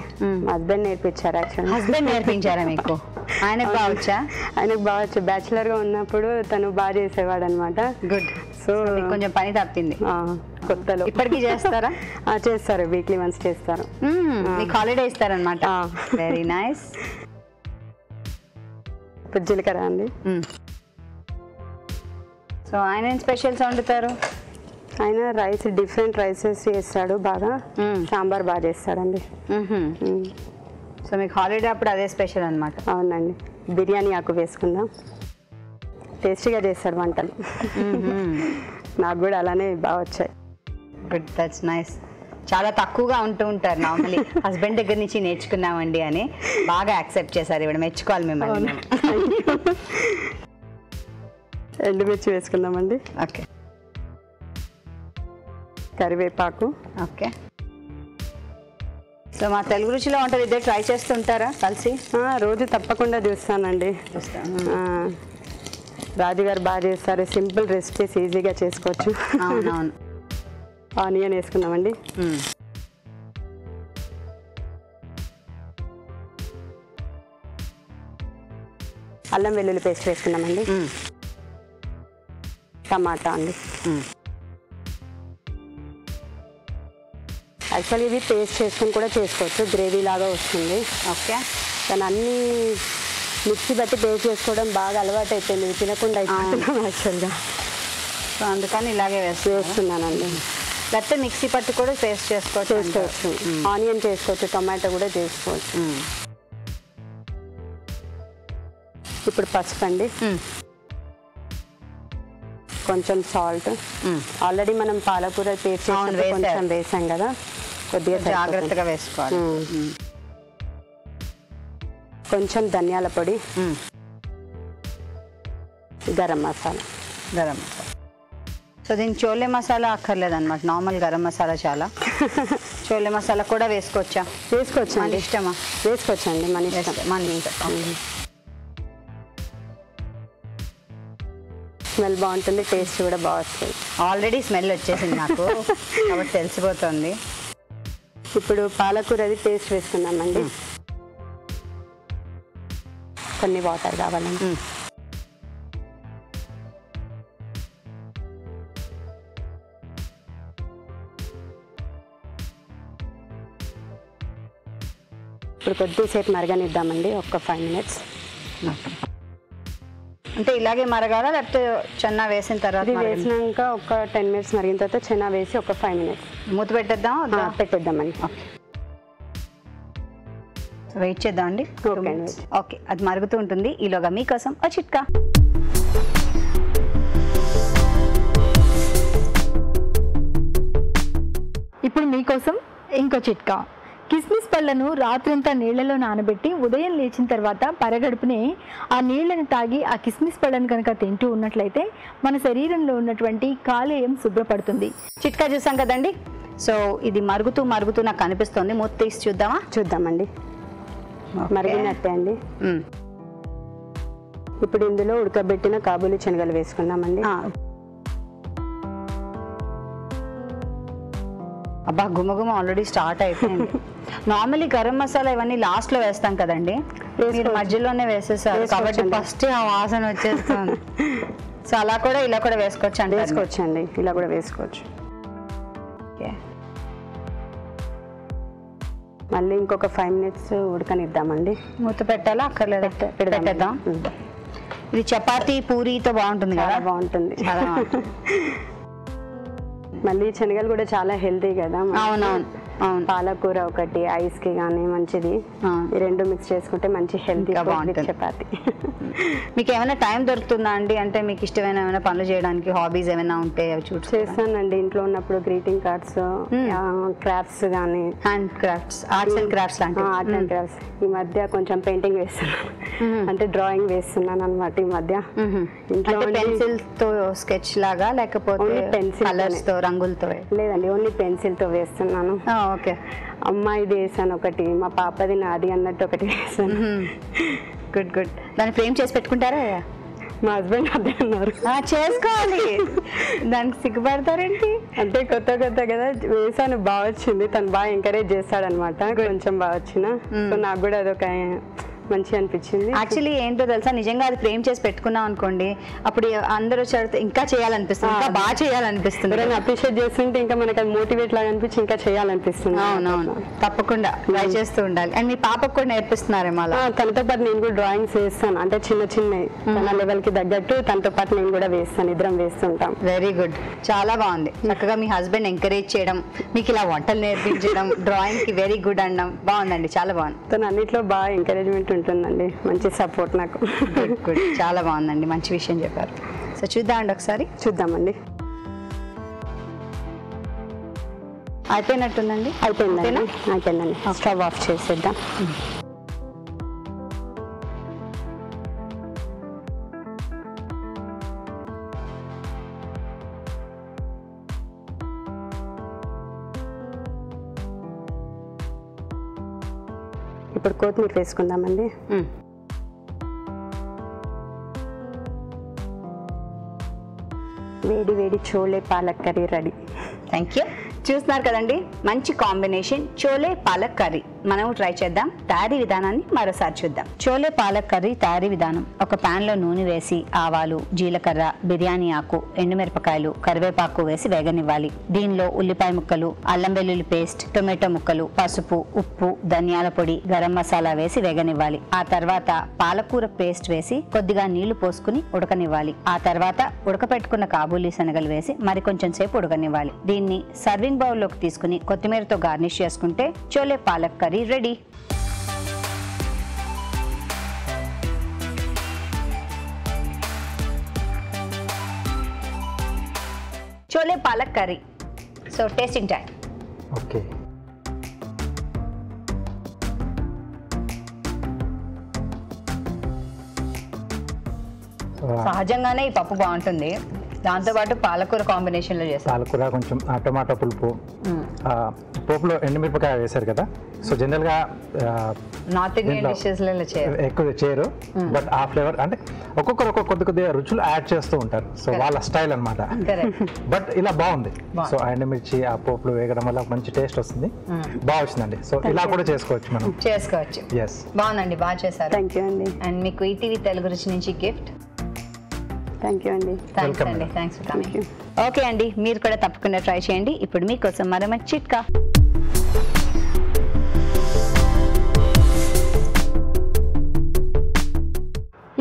హస్బెండ్ నేర్పించారు యాక్చువల్లీ హస్బెండ్ నేర్పించారా మీకు? ఆయనకు బాగా వచ్చా? ఆయనకు బాగా వచ్చు. బ్యాచులర్గా ఉన్నప్పుడు తను బాగా చేసేవాడు అనమాట గుడ్. సో కొంచెం పని తప్పింది. కొత్తలో. ఇప్పటికీ చేస్తారా? ఆ, చేస్తారు. వీక్లీ వన్స్ చేస్తారు. మీకు హాలిడే ఇస్తారనమాట. వెరీ నైస్ ఇప్పుడు జీలకర్ర అండి. సో ఆయన ఏం స్పెషల్స్ వండుతారు? ఆయన రైస్ డిఫరెంట్ రైసెస్ చేస్తాడు బాగా. సాంబార్ బాగా చేస్తాడండి. సో మీకు హాలిడే అప్పుడు అదే స్పెషల్ అనమాట అవునండి. బిర్యానీ ఆకు వేసుకుందాం. టేస్టీగా చేస్తాడు వంటలు. నాకు కూడా అలానే బాగా వచ్చాయి. గుడ్ దట్స్ నైస్ చాలా తక్కువగా ఉంటూ ఉంటారు నార్మలీ హస్బెండ్ దగ్గర నుంచి నేర్చుకున్నామండి అని బాగా యాక్సెప్ట్ చేశారు. ఇవిడ మెచ్చుకోవాలి మిమ్మల్ని. ఎండుమిర్చి వేసుకుందామండి. ఓకే కరివేపాకు. ఓకే. సో మా తెలుగు రుచిలో వంటలు ఇద్దరు ట్రై చేస్తుంటారా కలిసి? రోజు తప్పకుండా చూస్తానండి. రాజుగారు బాగా చేస్తారు సింపుల్ రెసిపీస్ ఈజీగా చేసుకోవచ్చు. అవునవును. ఆనియన్ వేసుకుందామండి. మ్మ్. అల్లం వెల్లుల్లి పేస్ట్ వేసుకుందామండి. మ్మ్. టమాటా అండి. యాక్చువల్లీ ఇది పేస్ట్ చేసుకుని కూడా చేసుకోవచ్చు. గ్రేవీ లాగా వస్తుంది. ఓకే కానీ అన్ని మిక్సీ బట్టి పేస్ట్ చేసుకోవడం బాగా అలవాటు అయిపోయింది తినకుండా అయిపోతున్నాం యాక్చువల్గా సో అందుకని ఇలాగే వేస్తాను వేస్తున్నానండి. లేకపోతే మిక్సీ పట్టు కూడా పేస్ట్ చేసుకోవచ్చు. చేసుకోవచ్చు. ఆనియన్ చేసుకోవచ్చు టొమాటో కూడా చేసుకోవచ్చు. ఇప్పుడు పసుపు అండి. కొంచెం సాల్ట్. ఆల్రెడీ మనం పాలకూర పేస్ట్ కొంచెం. వేసాం కదా. కొద్దిగా. జాగ్రత్తగా వేసుకోవాలి. కొంచెం ధనియాల పొడి. గరం మసాలా. గరం మసాలా. సో దీనికి చోలే మసాలా అక్కర్లేదు అనమాట నార్మల్ గరం మసాలా చాలా. చోలే మసాలా కూడా వేసుకోవచ్చా? మన వేసుకోవచ్చండి ఇష్టమా? వేసుకోవచ్చండి మన ఇష్టం. మన ఇష్టం. స్మెల్ బాగుంటుంది టేస్ట్ కూడా బాగా వస్తుంది. ఆల్రెడీ స్మెల్ వచ్చేసింది నాకు. కాబట్టి తెలిసిపోతుంది. ఇప్పుడు పాలకూర అది పేస్ట్ వేసుకుందామండి. కొన్ని వాటర్ కావాలండి. ఇప్పుడు కొద్దిసేపు మరగనిద్దామండి ఒక ఫైవ్ మినిట్స్ అంటే ఇలాగే మరగాల? లేకపోతే చెన్న వేసిన తర్వాత ఇది వేసినాక ఒక టెన్ మినిట్స్ మరిగిన తర్వాత చెనా వేసి ఒక ఫైవ్ మినిట్స్. మూత పెట్టేద్దాం? పెట్టేద్దామండి. ఓకే. వెయిట్ చేద్దాం అండి. ఓకే అది మరుగుతూ ఉంటుంది. ఈలోగా మీకోసం ఓ చిట్కా. ఇప్పుడు మీకోసం ఇంకో చిట్కా. కిస్మిస్ పళ్ళను రాత్రంతా నీళ్ళలో నానబెట్టి ఉదయం లేచిన తర్వాత పరగడుపునే ఆ నీళ్ళను తాగి ఆ కిస్మిస్ పళ్ళను కనుక తింటూ ఉన్నట్లయితే మన శరీరంలో ఉన్నటువంటి కాలేయం శుభ్రపడుతుంది. చిట్కా చూసాం కదండి? సో ఇది మరుగుతూ మరుగుతూ నాకు కనిపిస్తుంది మూత తీసి చూద్దామా? చూద్దామండి. మరిగినట్టే అండి. ఇప్పుడు ఇందులో ఉడకబెట్టిన కాబూలి శనగలు వేసుకుందామండి. అబ్బా గుమగుమ ఆల్రెడీ స్టార్ట్ అయిపోయింది. నార్మల్లీ గరం మసాలా ఇవన్నీ లాస్ట్లో వేస్తాం కదండి. మీరు మధ్యలోనే వేసేసారు. కాబట్టి. ఫస్ట్ ఆ వాసన వచ్చేస్తుంది. సో అలా కూడా ఇలా కూడా వేసుకోవచ్చు అండి వేసుకోవచ్చండి. ఇలా కూడా వేసుకోవచ్చు. మళ్ళీ ఇంకొక ఫైవ్ మినిట్స్ ఉడకనిద్దామండి. మూత పెట్టాలా? అక్కర్లేదా. పెట్టేద్దాం. ఇది చపాతీ పూరీతో బాగుంటుంది కదా? బాగుంటుంది. చాలా మళ్ళీ శనగలు కూడా చాలా హెల్తీ కదా అవునవును. పాలకూర ఒకటి ఐస్కి కానీ మంచిది. ఈ రెండు మిక్స్ చేసుకుంటే మంచి హెల్తీ. చపాతి మీకు ఏమైనా టైం దొరుకుతుందా అండి? అంటే మీకు ఇష్టమైన ఏమైనా పనులు చేయడానికి హాబీస్ ఏమైనా ఉంటే అవి చూసి చేస్తానండి. ఇంట్లో ఉన్నప్పుడు గ్రీటింగ్ కార్డ్స్ క్రాఫ్ట్స్ కానీ hand crafts arts and crafts art and crafts ఈ మధ్య కొంచెం పెయింటింగ్ వేస్తున్నాను అంటే డ్రాయింగ్ వేస్తున్నాను అనమాట ఈ మధ్య. ఇంట్లో పెన్సిల్తో స్కెచ్ లాగా లేకపోతే pencil కలర్స్తో రంగులతో లేదండి. ఓన్లీ పెన్సిల్తో వేస్తున్నాను. ఓకే. అమ్మాయిది వేసాను ఒకటి మా పాపది నాది అన్నట్టు ఒకటి వేసాను గుడ్ గుడ్. దాన్ని ఫ్రేమ్ చేసి పెట్టుకుంటారా? మా హస్బెండ్ అదే అన్నారు. చేసుకోవాలి. దానికి సిగ్గుపడతారేంటి? అంటే కొత్త కొత్త కదా. వేసాను బాగా వచ్చింది. తను బాగా ఎంకరేజ్ చేస్తాడనమాట కొంచెం బాగా వచ్చిన సో నాకు కూడా అదొక మంచిగా అనిపించింది. యాక్చువల్లీ ఏంటో తెలుసా? నిజంగా అది ఫ్రేమ్ చేసి పెట్టుకున్నాం అనుకోండి అప్పుడు అందరూ అడిగితే ఇంకా చేయాలనిపిస్తుంది ఇంకా బాగా చేయాలనిపిస్తుంది. ఎవరైనా అప్రిషియేట్ చేస్తుంటే ఇంకా మనకి అది మోటివేట్ లాగా అనిపించి ఇంకా చేయాలనిపిస్తుంది. అవునవును. తప్పకుండా ట్రై చేస్తూ ఉండాలి. అండ్ మీ పాపకు కూడా నేర్పిస్తున్నారేమో అలా? ఆ, తనతో పాటు నేను కూడా డ్రాయింగ్స్ వేస్తాను. అంటే చిన్న చిన్నవి. తన లెవెల్కి తగ్గట్టు తనతో పాటు నేను కూడా వేస్తాను. ఇద్దరం వేస్తుంటాం. వెరీ గుడ్ చాలా బాగుంది. చక్కగా మీ హస్బెండ్ ఎంకరేజ్ చేయడం మీకు ఇలా వంటలు నేర్పించడం డ్రాయింగ్కి వెరీ గుడ్ అనడం బాగుందండి. చాలా బాగుంది. తను అన్నిట్లో బాగా ఎంకరేజ్మెంట్ ఉంటుందండి మంచి సపోర్ట్ నాకు. గుడ్ చాలా బాగుందండి. మంచి విషయం చెప్పారు. సో చూద్దామండి ఒకసారి. చూద్దామండి. అయిపోయినట్టుందండి? అయిపోయిందండి. అయిపోయిందండి. స్టవ్ ఆఫ్ చేసేద్దాం. ఇప్పుడు కొత్తిమీర వేసుకుందామండి. వేడి వేడి chole palak curry ready. Thank you చూస్తున్నారు కదండి మంచి కాంబినేషన్ చోలే పాలక్ కర్రీ. మనం ట్రై చేద్దాం. తయారీ విధానాన్ని మరోసారి చూద్దాం. చోలే పాలక్ కర్రీ తయారీ విధానం. ఒక పాన్లో నూనె వేసి ఆవాలు జీలకర్ర బిర్యానీ ఆకు ఎండుమిరపకాయలు కరివేపాకు వేసి వేగనివ్వాలి. దీనిలో ఉల్లిపాయ ముక్కలు అల్లం వెల్లుల్లి పేస్ట్ టొమాటో ముక్కలు పసుపు ఉప్పు ధనియాల పొడి గరం మసాలా వేసి వేగనివ్వాలి. ఆ తర్వాత పాలకూర పేస్ట్ వేసి కొద్దిగా నీళ్ళు పోసుకుని ఉడకనివ్వాలి. ఆ తర్వాత ఉడకపెట్టుకున్న కాబూలీ శనగలు వేసి మరికొంచెం సేపు ఉడకనివ్వాలి. దీన్ని సర్వింగ్ బౌల్లోకి తీసుకుని కొత్తిమీరతో గార్నిష్ చేసుకుంటే chole palak curry ready. Chole palak curry. So tasting time okay. సహజంగానే ఈ పప్పు బాగుంటుంది. దాంతోపాటు పాలకూర కాంబినేషన్లో చేస్తారు పాలకూర కొంచెం ఆ టమాటో పులుపు ఆ, పోపులో ఎండుమిరపకాయ వేశారు కదా. సో జనరల్గా ఆ, నార్త్ ఇండియన్ చేయరు. ఎక్కువ చేయరు బట్ ఆ ఫ్లేవర్ అంటే ఒక్కొక్కరు ఒక్కొక్క కొద్ది కొద్దిగా రుచులు యాడ్ చేస్తూ ఉంటారు. సో వాళ్ళ స్టైల్ అన్నమాట. కరెక్ట్ బట్ ఇలా బాగుంది. సో ఎండుమిర్చి ఆ పోపులు వేయడం వల్ల మంచి టేస్ట్ వస్తుంది. బాగా వచ్చిందండి. సో ఇలా కూడా చేసుకోవచ్చు మనం. చేసుకోవచ్చు. ఎస్ బాగుందండి బాగా చేశారు. థ్యాంక్ యూ అండి. అండ్ మీకు ఈటీవీ తెలుగు రుచి నుంచి గిఫ్ట్. థ్యాంక్ యూ అండి థ్యాంక్స్ అండి madam. Thanks for coming okay అండి మీరు కూడా తప్పకుండా ట్రై చేయండి. ఇప్పుడు మీకోసం మరో మంచి చిట్కా.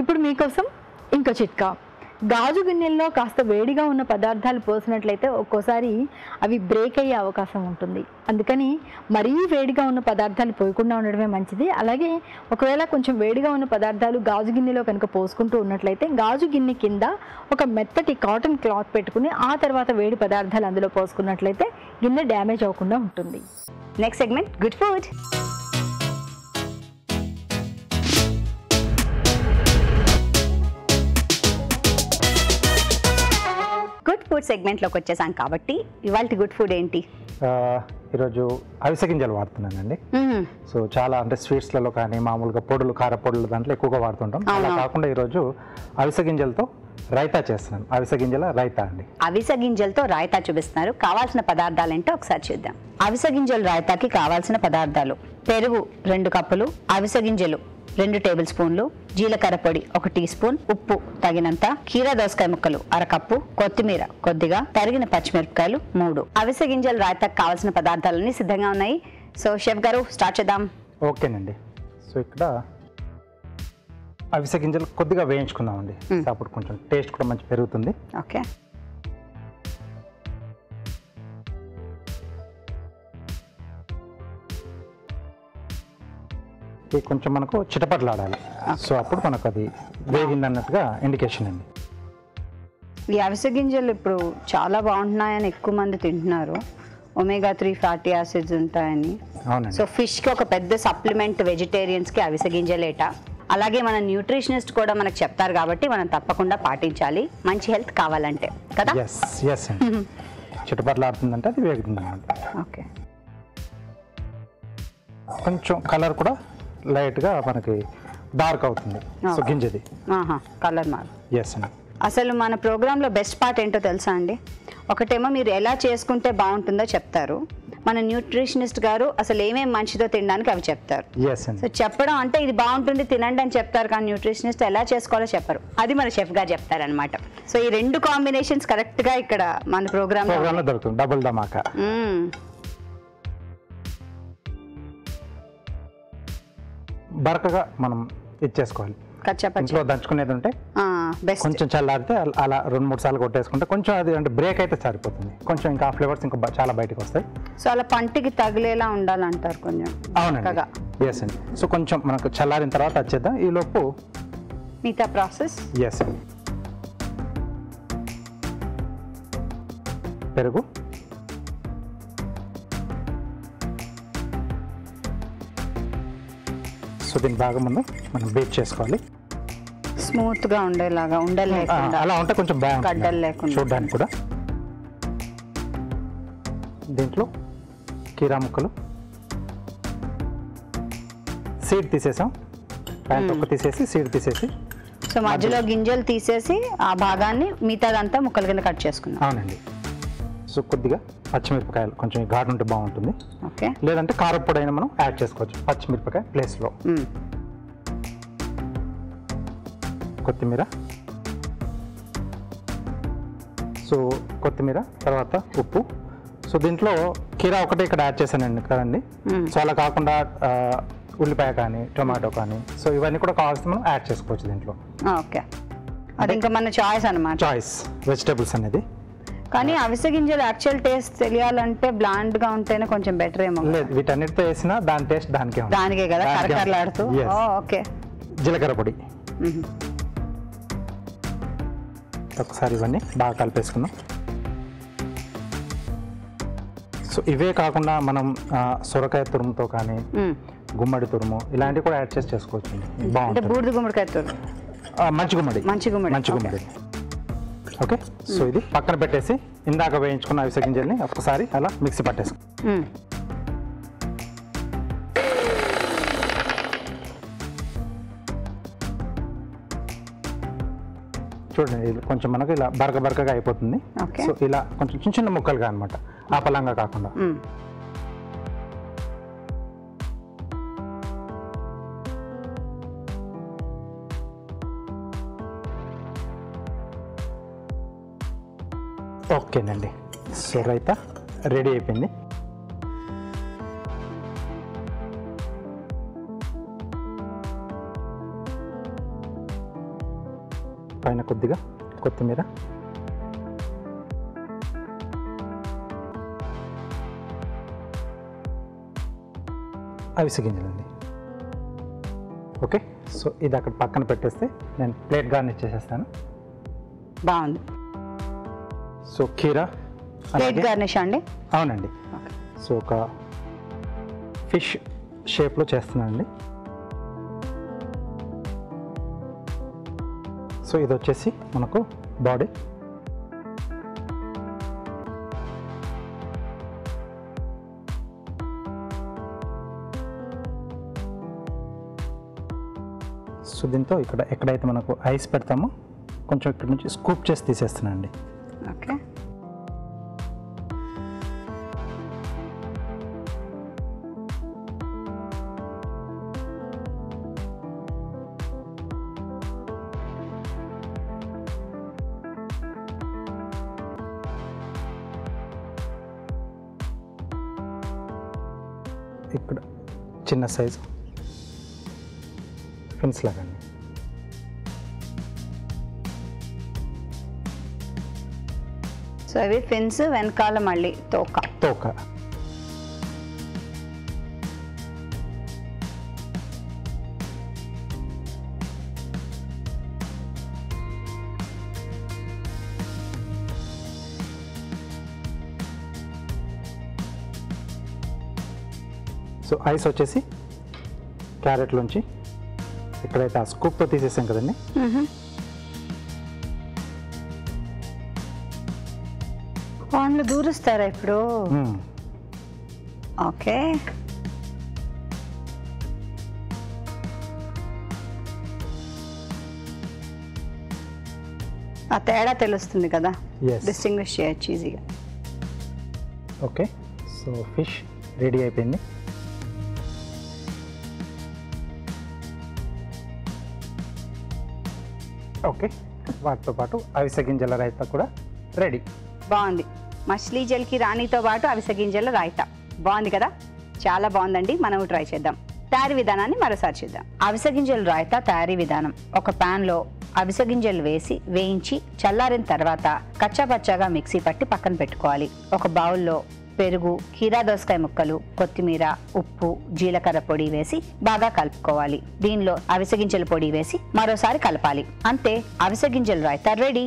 ఇప్పుడు మీకోసం ఇంకో చిట్కా. గాజు గిన్నెల్లో కాస్త వేడిగా ఉన్న పదార్థాలు పోసినట్లయితే ఒక్కోసారి అవి బ్రేక్ అయ్యే అవకాశం ఉంటుంది. అందుకని మరీ వేడిగా ఉన్న పదార్థాలు పోయకుండా ఉండడమే మంచిది. అలాగే ఒకవేళ కొంచెం వేడిగా ఉన్న పదార్థాలు గాజు గిన్నెలో కనుక పోసుకుంటూ ఉన్నట్లయితే గాజు గిన్నె కింద ఒక మెత్తటి కాటన్ క్లాత్ పెట్టుకుని ఆ తర్వాత వేడి పదార్థాలు అందులో పోసుకున్నట్లయితే గిన్నె డ్యామేజ్ అవ్వకుండా ఉంటుంది. Next segment good food food సెగ్మెంట్లోకి వచ్చేసాం కాబట్టి ఇవాళ గుడ్ ఫుడ్ ఏంటి? ఈరోజు అవిసె గింజలు వాడుతున్నానండి. సో చాలా అంటే స్వీట్స్లలో కానీ మామూలుగా పొడులు కారపొడులు దాంట్లో ఎక్కువగా వాడుతుంటాం. అలా కాకుండా ఈరోజు అవిసె గింజలతో రైతా చేస్తున్నాను. అవిసె గింజల రైతా అండి. అవిసె గింజలతో రాయితా చూపిస్తున్నారు. కావాల్సిన పదార్థాలు ఏంటో ఒకసారి చూద్దాం. అవిసె గింజల రాయితాకి కావాల్సిన పదార్థాలు. పెరుగు రెండు కప్పులు అవిసె గింజలు రెండు టేబుల్ స్పూన్లు జీలకర్ర పొడి ఒక టీ స్పూన్ ఉప్పు తగినంత కీరా దోసకాయ ముక్కలు అరకప్పు కొత్తిమీర కొద్దిగా తరిగిన పచ్చిమిరపకాయలు మూడు. అవిసె గింజల రాయితాకి కావాల్సిన పదార్థాలన్నీ సిద్ధంగా ఉన్నాయి. సో షెఫ్ గారు స్టార్ట్ చేద్దాం. ఓకేనండి. సో ఇక్కడ అవిసె గింజలు కొద్దిగా వేయించుకుందామండి. అప్పుడు కొంచెం టేస్ట్ కూడా మంచి పెరుగుతుంది. ఓకే. ఇది కొంచెం మనకు చిటపట్లాడాలి. సో అప్పుడు మనకు అది వేగింది అన్నట్టుగా ఇండికేషన్ అండి. ఈ అవిసె గింజలు ఇప్పుడు చాలా బాగుంటున్నాయని ఎక్కువ మంది తింటున్నారు. ఒమేగా త్రీ ఫ్యాటీ యాసిడ్స్ ఉంటాయని. అవునండి. సో ఫిష్కి ఒక పెద్ద సప్లిమెంట్ వెజిటేరియన్స్కి అవిసె గింజలేట. అలాగే మన న్యూట్రిషనిస్ట్ కూడా మనకు చెప్తారు కాబట్టి మనం తప్పకుండా పాటించాలి. మంచి హెల్త్ కావాలంటే. కదా? చిటపట్లాడుతుందంటే అది వేగుతుంది ఓకే. కొంచెం కలర్ కూడా లైట్గా మనకి డార్క్ అవుతుంది. సో గింజది. ఆహా కలర్ మారు. ఎస్ అండి అసలు మన ప్రోగ్రాంలో బెస్ట్ పార్ట్ ఏంటో తెలుసా అండి? ఒకటేమో మీరు ఎలా చేసుకుంటే బాగుంటుందో చెప్తారు. మన న్యూట్రిషనిస్ట్ గారు అసలు ఏమేమి మంచిదో తినడానికి అవి చెప్తారు. సో చెప్పడం అంటే ఇది బాగుంటుంది తినండి అని చెప్తారు కానీ న్యూట్రిషనిస్ట్ ఎలా చేసుకోవాలో చెప్పరు. అది మన చెఫ్ గారు చెప్తారనమాట సో ఈ రెండు కాంబినేషన్స్ కరెక్ట్గా ఇక్కడ మన ప్రోగ్రామ్ డబుల్ ధమాకా. బరకగా మనం ఇచ్చేసుకోవాలి. ఇంట్లో దంచుకునేది ఉంటే కొంచెం చల్లారితే అల- రెండు మూడు సార్లు కొట్టేసుకుంటే కొంచెం అది అంటే బ్రేక్ అయితే సరిపోతుంది. కొంచెం ఇంకా ఫ్లేవర్స్ ఇంకా చాలా బయటకు వస్తాయి. సో అలా పంటికి తగిలేలా ఉండాలంటారు కొంచెం అవునండి. ఎస్ అండి. సో కొంచెం మనకు చల్లారిన తర్వాత వచ్చేద్దాం. ఈ లోపు మిగతా ప్రాసెస్. ఎస్ అండి పెరుగు. సో దీని బాగా ముందు మనం బీట్ చేసుకోవాలి. స్మూత్గా ఉండేలాగా ఉండలేకుండా అలా ఉంటే కొంచెం గడ్డలు లేకుండా. చూడడానికి కూడా. దీంట్లో కీరా ముక్కలు. సీడ్ తీసేసాం. పైన తొక్క తీసేసి సీడ్ తీసేసి. సో మధ్యలో గింజలు తీసేసి ఆ భాగాన్ని మిగతాదంతా ముక్కల కింద కట్ చేసుకున్నాం అవునండి. సో కొద్దిగా పచ్చిమిరపకాయలు కొంచెం ఘాటు ఉంటే బాగుంటుంది. ఓకే. లేదంటే కారప్పొడి అయినా మనం యాడ్ చేసుకోవచ్చు పచ్చిమిరపకాయ ప్లేస్లో. కొత్తిమీర. సో కొత్తిమీర తర్వాత ఉప్పు. సో దీంట్లో కీరా ఒకటే ఇక్కడ యాడ్ చేశానండి కదండి. సో అలా కాకుండా ఉల్లిపాయ కానీ టొమాటో కానీ. సో ఇవన్నీ కూడా కావాల్సి మనం యాడ్ చేసుకోవచ్చు దీంట్లో. ఓకే. అది ఇంకా మన చాయిస్ అన్నమాట. చాయిస్ వెజిటేబుల్స్ అనేది. కానీ అవిసె గింజలు యాక్చువల్ టేస్ట్ తెలియాలంటే బ్లాండ్గా ఉంటేనే కొంచెం బెటర్ ఏమో లేదు వీటన్నిటితో వేసినా దాని టేస్ట్ దానికే దానికే కదా. కరకరలాడుతూ. ఓకే జీలకర్ర పొడి. ఒకసారి ఇవన్నీ బాగా కలిపేసుకుందాం. సో ఇవే కాకుండా మనం సొరకాయ తురుముతో కానీ గుమ్మడి తురుము ఇలాంటివి కూడా యాడ్ చేసి చేసుకోవచ్చు. బాగుంటుంది. బూడిద గుమ్మడికాయ ఆ, మంచి గుమ్మడి. మంచి గుమ్మడి, మంచి. గుమ్మడి. ఓకే? సో ఇది పక్కన పెట్టేసి ఇందాక వేయించుకున్న అవిసె గింజల్ని ఒక్కసారి అలా మిక్సీ పట్టేసుకో. చూడండి ఇది కొంచెం మనకు ఇలా బరక బరకగా అయిపోతుంది. సో ఇలా కొంచెం చిన్న చిన్న ముక్కలుగా అనమాట ఆపలంగా కాకుండా. ఓకేనండి. సో రైతా రెడీ అయిపోయింది. పైన కొద్దిగా కొత్తిమీర. అవిసె గింజలండి ఓకే? సో ఇది అక్కడ పక్కన పెట్టేస్తే నేను ప్లేట్ గార్నిష్ చేసేస్తాను. బాగుంది. సో కీరా ప్లేట్ గార్నిష్ అండి? అవునండి. సో ఒక ఫిష్ షేప్లో చేస్తున్నానండి. సో ఇది వచ్చేసి మనకు బాడీ. సో దీంతో ఇక్కడ ఎక్కడైతే మనకు ఐస్ పెడతామో కొంచెం ఇక్కడ నుంచి స్కూప్ చేసి తీసేస్తున్నానండి. ఓకే చిన్న సైజు. ఫిన్స్ లాగండి సో అవి ఫిన్స్ వెనకాల మళ్ళీ తోక. తోక. సో ఐస్ వచ్చేసి క్యారెట్లోంచి ఇక్కడైతే ఆ స్కూప్తో తీసేసాం కదండి. వాళ్ళు దూరుస్తారా ఇప్పుడు. ఓకే. ఆ తేడా తెలుస్తుంది కదా. డిస్టింగ్విష్ చేయొచ్చు ఈజీగా ఓకే. సో ఫిష్ రెడీ అయిపోయింది. ఓకే. వాటితో పాటు అవిసె గింజల రైతా కూడా రెడీ. బాగుంది. మछली జల్కి రాణితో పాటు అవిసె గింజల రాయితా. బాగుంది కదా? చాలా బాగుందండి. మనం ట్రై చేద్దాం. తయారీ విధానాన్ని మరోసారి చూద్దాం. అవిసె గింజల రాయితా తయారీ విధానం. ఒక ప్యాన్లో అవిసె గింజలు వేసి వేయించి చల్లారిన తర్వాత కచ్చాపచ్చాగా మిక్సీ పట్టి పక్కన పెట్టుకోవాలి. ఒక బౌల్లో పెరుగు కీరా దోసకాయ ముక్కలు కొత్తిమీర ఉప్పు జీలకర్ర పొడి వేసి బాగా కలుపుకోవాలి. దీనిలో అవిసె గింజల పొడి వేసి మరోసారి కలపాలి. అంతే అవిసె గింజల రాయితా రెడీ.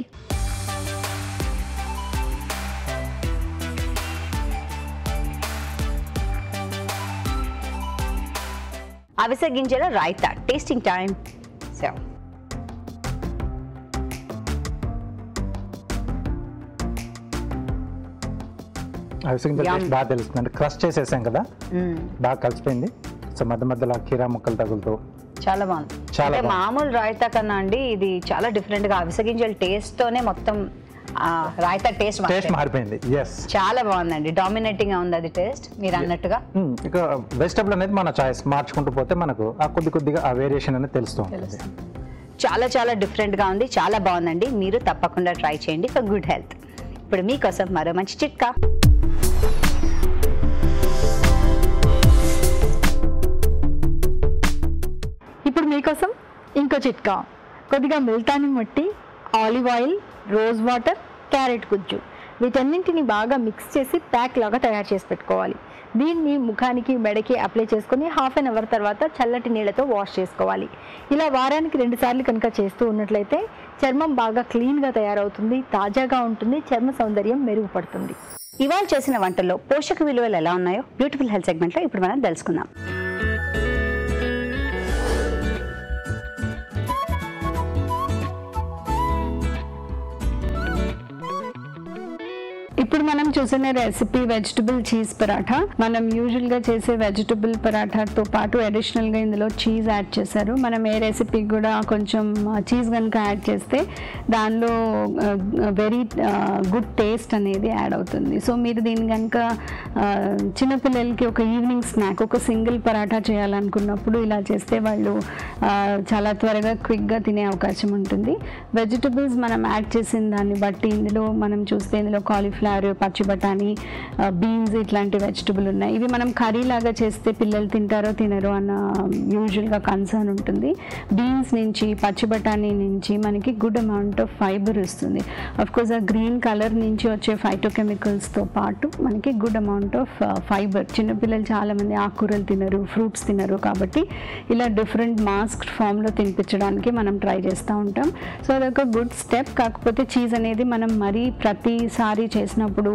అవిసె గింజల రాయితా టేస్టింగ్ టైం సెవెన్ అవిసె గింజల Yum. టేస్ట్ బాగా తెలుస్తుంది. క్రష్ చేసేసాం కదా? బాగా కలిసిపోయింది. సో మధ్య మధ్యలో కీరా ముక్కలు తగులుతూ. చాలా బాగుంది. చాలా. మామూలు రాయితా కన్నా అండి ఇది చాలా డిఫరెంట్గా అవిసె గింజల టేస్ట్ తోనే మొత్తం రాయితా టేస్ట్ టేస్ట్ మారిపోయింది. ఎస్ చాలా బాగుందండి. డామినేటింగ్గా ఉంది అది టేస్ట్ మీరు అన్నట్టుగా. ఇక వెజిటబుల్ అనేది మన చాయిస్ మార్చుకుంటూ పోతే మనకు ఆ కొద్ది కొద్దిగా ఆ వేరియేషన్ అనేది తెలుస్తూ ఉంటుంది. చాలా చాలా డిఫరెంట్గా ఉంది. చాలా బాగుందండి. మీరు తప్పకుండా ట్రై చేయండి. ఫర్ గుడ్ హెల్త్ ఇప్పుడు మీకోసం మరో మంచి చిట్కా. ఇప్పుడు మీకోసం ఇంకో చిట్కా. కొద్దిగా ముల్తాని మట్టి olive oil rose water carrot గుజ్జు. వీటన్నింటిని బాగా మిక్స్ చేసి ప్యాక్ లాగా తయారు చేసి పెట్టుకోవాలి. దీన్ని ముఖానికి మెడకి అప్లై చేసుకొని హాఫ్ అన్ అవర్ తర్వాత చల్లటి నీళ్ళతో వాష్ చేసుకోవాలి. ఇలా వారానికి రెండుసార్లు కనుక చేస్తూ ఉన్నట్లయితే చర్మం బాగా క్లీన్గా తయారవుతుంది తాజాగా ఉంటుంది చర్మ సౌందర్యం మెరుగుపడుతుంది. ఇవాళ చేసిన వంటల్లో పోషక విలువలు ఎలా ఉన్నాయో బ్యూటిఫుల్ హెల్త్ సెగ్మెంట్లో ఇప్పుడు మనం తెలుసుకుందాం. మనం చూసిన రెసిపీ వెజిటబుల్ చీజ్ పరాఠా. మనం యూజువల్గా చేసే వెజిటబుల్ పరాఠాతో పాటు అడిషనల్గా ఇందులో చీజ్ యాడ్ చేశారు. మనం ఏ రెసిపీ కూడా కొంచెం చీజ్ కనుక యాడ్ చేస్తే దానిలో వెరీ గుడ్ టేస్ట్ అనేది యాడ్ అవుతుంది. సో మీరు దీన్ని కనుక చిన్నపిల్లలకి ఒక ఈవినింగ్ స్నాక్ ఒక సింగిల్ పరాఠా చేయాలనుకున్నప్పుడు ఇలా చేస్తే వాళ్ళు చాలా త్వరగా క్విక్గా తినే అవకాశం ఉంటుంది. వెజిటబుల్స్ మనం యాడ్ చేసిన దాన్ని బట్టి ఇందులో మనం చూస్తే ఇందులో కాలీఫ్లవర్ పచ్చి బఠానీ బీన్స్ ఇట్లాంటి వెజిటబుల్ ఉన్నాయి. ఇవి మనం కర్రీ లాగా చేస్తే పిల్లలు తింటారో తినరో అన్న యూజువల్గా కన్సర్న్ ఉంటుంది. బీన్స్ నుంచి పచ్చి బఠానీ నుంచి మనకి గుడ్ అమౌంట్ ఆఫ్ ఫైబర్ ఇస్తుంది కోర్స్ ఆ గ్రీన్ కలర్ నుంచి వచ్చే ఫైటోకెమికల్స్తో పాటు మనకి గుడ్ అమౌంట్ ఆఫ్ ఫైబర్ చిన్నపిల్లలు చాలామంది ఆకుకూరలు తినరు ఫ్రూట్స్ తినరు కాబట్టి ఇలా డిఫరెంట్ మాస్క్ ఫామ్లో తినిపించడానికి మనం ట్రై చేస్తూ ఉంటాం. సో అదొక గుడ్ స్టెప్ కాకపోతే చీజ్ అనేది మనం మరీ ప్రతిసారి చేసినప్పుడు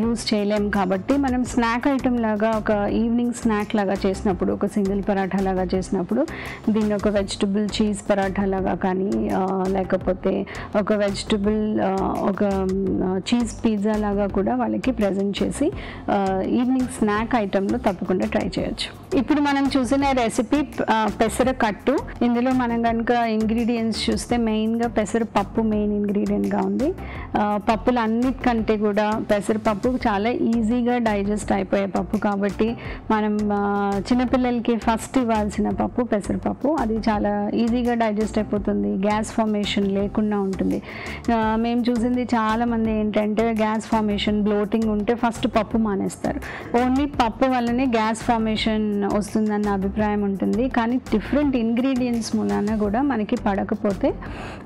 యూస్ చేయలేం కాబట్టి మనం స్నాక్ ఐటమ్ లాగా ఒక ఈవినింగ్ స్నాక్ లాగా చేసినప్పుడు ఒక సింగిల్ పరాఠా లాగా చేసినప్పుడు దీన్ని ఒక వెజిటబుల్ చీజ్ పరాఠా లాగా కానీ లేకపోతే ఒక వెజిటబుల్ ఒక చీజ్ పిజ్జా లాగా కూడా వాళ్ళకి ప్రజెంట్ చేసి ఈవినింగ్ స్నాక్ ఐటెంలో తప్పకుండా ట్రై చేయొచ్చు. ఇప్పుడు మనం చూసిన రెసిపీ పెసర కట్టు. ఇందులో మనం కనుక ఇంగ్రీడియంట్స్ చూస్తే మెయిన్గా పెసరపప్పు మెయిన్ ఇంగ్రీడియంట్గా ఉంది. పప్పులు అన్నిటికంటే కూడా పెసరపప్పు చాలా ఈజీగా డైజెస్ట్ అయిపోయే పప్పు కాబట్టి మనం చిన్నపిల్లలకి ఫస్ట్ ఇవ్వాల్సిన పప్పు పెసరపప్పు అది చాలా ఈజీగా డైజెస్ట్ అయిపోతుంది. గ్యాస్ ఫార్మేషన్ లేకుండా ఉంటుంది. మేము చూసింది చాలామంది ఏంటంటే గ్యాస్ ఫార్మేషన్ బ్లోటింగ్ ఉంటే ఫస్ట్ పప్పు మానేస్తారు. ఓన్లీ పప్పు వల్లనే గ్యాస్ ఫార్మేషన్ వస్తుందన్న అభిప్రాయం ఉంటుంది. కానీ డిఫరెంట్ ఇంగ్రీడియంట్స్ మూలాన కూడా మనకి పడకపోతే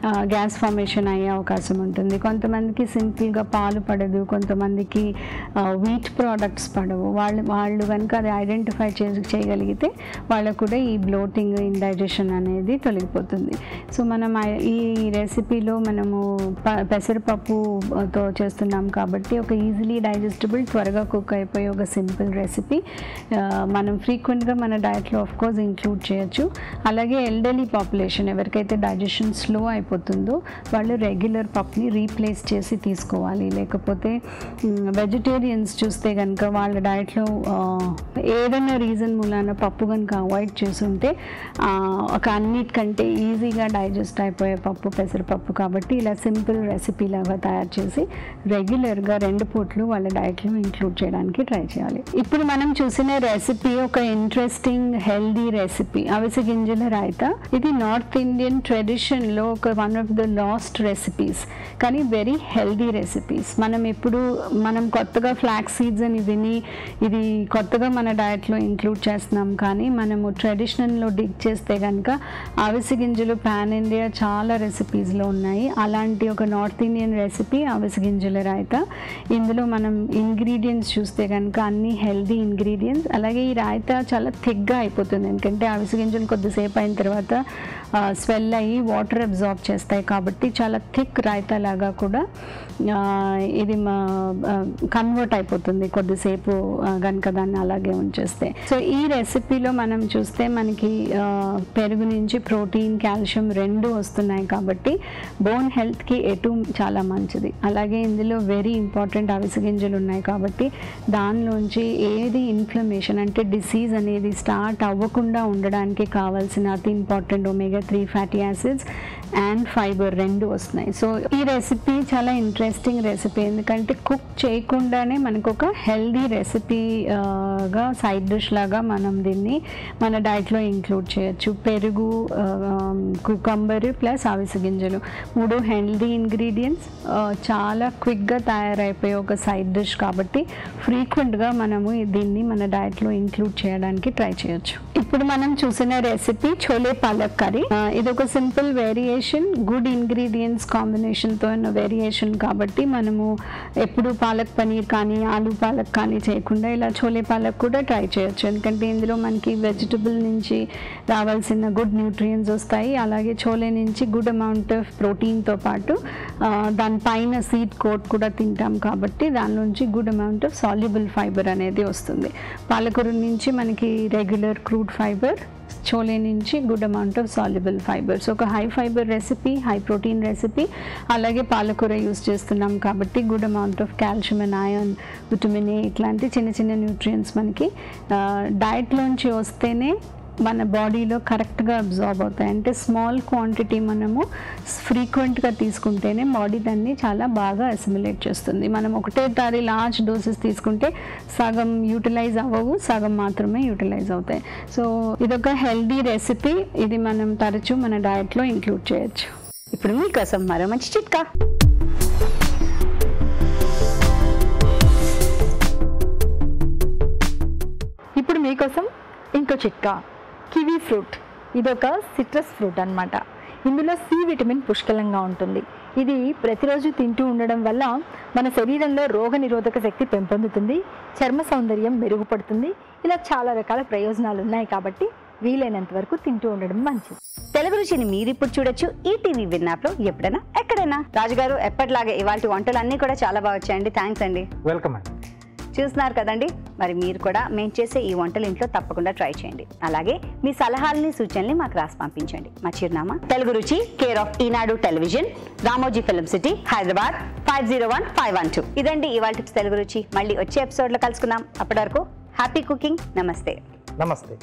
గ్యాస్ ఫార్మేషన్ అయ్యే అవకాశం ఉంటుంది. కొంతమందికి సింపుల్గా పాలు పడదు కొంతమందికి వీట్ ప్రోడక్ట్స్ పడవు. వాళ్ళు వాళ్ళు కనుక అది ఐడెంటిఫై చేసి చేయగలిగితే వాళ్ళకు కూడా ఈ బ్లోటింగ్ ఇండైజెషన్ అనేది తొలగిపోతుంది. సో మనం ఈ రెసిపీలో మనము ప- పెసరపప్పుతో చేస్తున్నాం కాబట్టి ఒక ఈజీలీ డైజెస్టబుల్ త్వరగా కుక్ అయిపోయే ఒక సింపుల్ రెసిపీ మనం ఫ్రీ ఫ్రీక్వెంట్గా మన డయట్లో ఆఫ్కోర్స్ ఇంక్లూడ్ చేయొచ్చు. అలాగే ఎల్డర్లీ పాపులేషన్ ఎవరికైతే డైజెషన్ స్లో అయిపోతుందో వాళ్ళు రెగ్యులర్ పప్ని రీప్లేస్ చేసి తీసుకోవాలి. లేకపోతే వెజిటేరియన్స్ చూస్తే కనుక వాళ్ళ డైట్లో ఏదైనా రీజన్ మూలాన పప్పు కనుక అవాయిడ్ చేస్తుంటే ఒక అన్నిటికంటే ఈజీగా డైజెస్ట్ అయిపోయే పప్పు పెసరపప్పు కాబట్టి ఇలా సింపుల్ రెసిపీ లాగా తయారు చేసి రెగ్యులర్గా రెండు పూట్లు వాళ్ళ డైట్లో ఇంక్లూడ్ చేయడానికి ట్రై చేయాలి. ఇప్పుడు మనం చూసిన రెసిపీ ఒక ఇంట్రెస్టింగ్ హెల్దీ రెసిపీ అవిసె గింజల రాయిత ఇది నార్త్ ఇండియన్ ట్రెడిషన్లో ఒక one of the lost recipes కానీ వెరీ హెల్దీ రెసిపీస్ మనం ఇప్పుడు మనం కొత్తగా ఫ్లాక్స్ సీడ్స్ అని విని ఇది కొత్తగా మన డయట్లో ఇంక్లూడ్ చేస్తున్నాం. కానీ మనము ట్రెడిషనల్లో డిగ్ చేస్తే కనుక అవిసె గింజలు పాన్ ఇండియా చాలా రెసిపీస్లో ఉన్నాయి. అలాంటి ఒక నార్త్ ఇండియన్ రెసిపీ అవిసె గింజల రాయిత ఇందులో మనం ఇంగ్రీడియంట్స్ చూస్తే కనుక అన్ని హెల్దీ ఇంగ్రీడియంట్స్ అలాగే ఈ రాయిత చాలా థిక్గా అయిపోతుంది. ఎందుకంటే అవిసె గింజలు కొద్దిసేపు అయిన తర్వాత స్వెల్ అయ్యి వాటర్ అబ్జార్బ్ చేస్తాయి. కాబట్టి చాలా థిక్ రాయితలాగా కూడా ఇది కన్వర్ట్ అయిపోతుంది కొద్దిసేపు కనుక దాన్ని అలాగే ఉంచేస్తే. సో ఈ రెసిపీలో మనం చూస్తే మనకి పెరుగు నుంచి ప్రోటీన్ కాల్షియం రెండు వస్తున్నాయి కాబట్టి బోన్ హెల్త్కి ఎటు చాలా మంచిది. అలాగే ఇందులో వెరీ ఇంపార్టెంట్ అవిసె గింజలు ఉన్నాయి కాబట్టి దానిలోంచి ఏది ఇన్ఫ్లమేషన్ అంటే డిసీజ్ అనేది స్టార్ట్ అవ్వకుండా ఉండడానికి కావాల్సిన అతి important omega three fatty acids and fibre రెండు వస్తున్నాయి. సో ఈ రెసిపీ చాలా ఇంట్రెస్టింగ్ రెసిపీ ఎందుకంటే కుక్ చేయకుండానే మనకు ఒక హెల్దీ రెసిపీగా సైడ్ డిష్ లాగా మనం దీన్ని మన డైట్లో ఇంక్లూడ్ చేయొచ్చు. పెరుగు కుకంబరు ప్లస్ అవిసె గింజలు. మూడు హెల్దీ ఇంగ్రీడియంట్స్ చాలా క్విక్గా తయారైపోయే ఒక సైడ్ డిష్ కాబట్టి ఫ్రీక్వెంట్గా మనము దీన్ని మన డైట్లో ఇంక్లూడ్ చేయడానికి ట్రై చేయొచ్చు. ఇప్పుడు మనం చూసిన రెసిపీ చోలే పాలక్ కర్రీ ఇది ఒక సింపుల్ వేరియేషన్ గుడ్ ఇంగ్రీడియంట్స్ కాంబినేషన్తో ఉన్న వేరియేషన్ కాబట్టి మనము ఎప్పుడు పాలక్ పనీర్ కానీ ఆలు పాలక్ కానీ చేయకుండా ఇలా చోలే పాలక్ కూడా ట్రై చేయొచ్చు. ఎందుకంటే ఇందులో మనకి వెజిటబుల్ నుంచి రావాల్సిన గుడ్ న్యూట్రియంట్స్ వస్తాయి. అలాగే చోలే నుంచి గుడ్ అమౌంట్ ఆఫ్ ప్రోటీన్తో పాటు దానిపైన సీడ్ కోట్ కూడా తింటాం కాబట్టి దాని నుంచి good amount of soluble fibre అనేది వస్తుంది. పాలకూర నుంచి మనకి రెగ్యులర్ క్రూడ్ ఫైబర్ చోలే నుంచి good amount of soluble fibres ఒక high fibre recipe high protein recipe అలాగే పాలకూర యూస్ చేస్తున్నాం కాబట్టి good amount of calcium and iron vitamin A ఇట్లాంటి చిన్న చిన్న న్యూట్రియంట్స్ మనకి డయట్లోంచి వస్తేనే మన బాడీలో కరెక్ట్గా అబ్జార్బ్ అవుతాయి. అంటే స్మాల్ క్వాంటిటీ మనము ఫ్రీక్వెంట్గా తీసుకుంటేనే బాడీ దాన్ని చాలా బాగా అసిమిలేట్ చేస్తుంది. మనం ఒకటేసారి లార్జ్ డోసెస్ తీసుకుంటే సగం యూటిలైజ్ అవ్వవు సగం మాత్రమే యూటిలైజ్ అవుతాయి. సో ఇదొక హెల్దీ రెసిపీ. ఇది మనం తరచూ మన డయట్లో ఇంక్లూడ్ చేయొచ్చు. ఇప్పుడు మీకోసం మరో మంచి చిట్కా. ఇప్పుడు మీకోసం ఇంకో చిట్కా. Kiwi fruit. ఇదొక సిట్రస్ ఫ్రూట్ అన్నమాట. ఇందులో సి విటమిన్ పుష్కలంగా ఉంటుంది. ఇది ప్రతిరోజు తింటూ ఉండడం వల్ల మన శరీరంలో రోగ నిరోధక శక్తి పెంపొందుతుంది చర్మ సౌందర్యం మెరుగుపడుతుంది ఇలా చాలా రకాల ప్రయోజనాలు ఉన్నాయి కాబట్టి వీలైనంత వరకు తింటూ ఉండడం మంచిది. తెలుగు రుచిని మీరు ఇప్పుడు చూడొచ్చు. ఈ టీవీ విన్నాప్లో ఎప్పుడైనా ఎక్కడైనా. రాజుగారు ఎప్పటిలాగే ఇవాళ వంటలు అన్నీ కూడా చాలా బాగా వచ్చాయండి. థ్యాంక్స్ అండి. వెల్కమ్ అండి. చూస్తున్నారు కదండి? మరి మీరు కూడా మేము చేసే ఈ వంటలు ఇంట్లో తప్పకుండా ట్రై చేయండి. అలాగే మీ సలహాలని సూచనల్ని మాకు రాసి పంపించండి. మా చిరునామా? Telugu Ruchi care of Eenadu television Ramoji film city Hyderabad five zero one five one two. ఇదండి ఇవాళ తెలుగు రుచి. మళ్ళీ వచ్చే ఎపిసోడ్లో కలుసుకుందాం. అప్పటి వరకు హ్యాపీ కుకింగ్. నమస్తే. నమస్తే.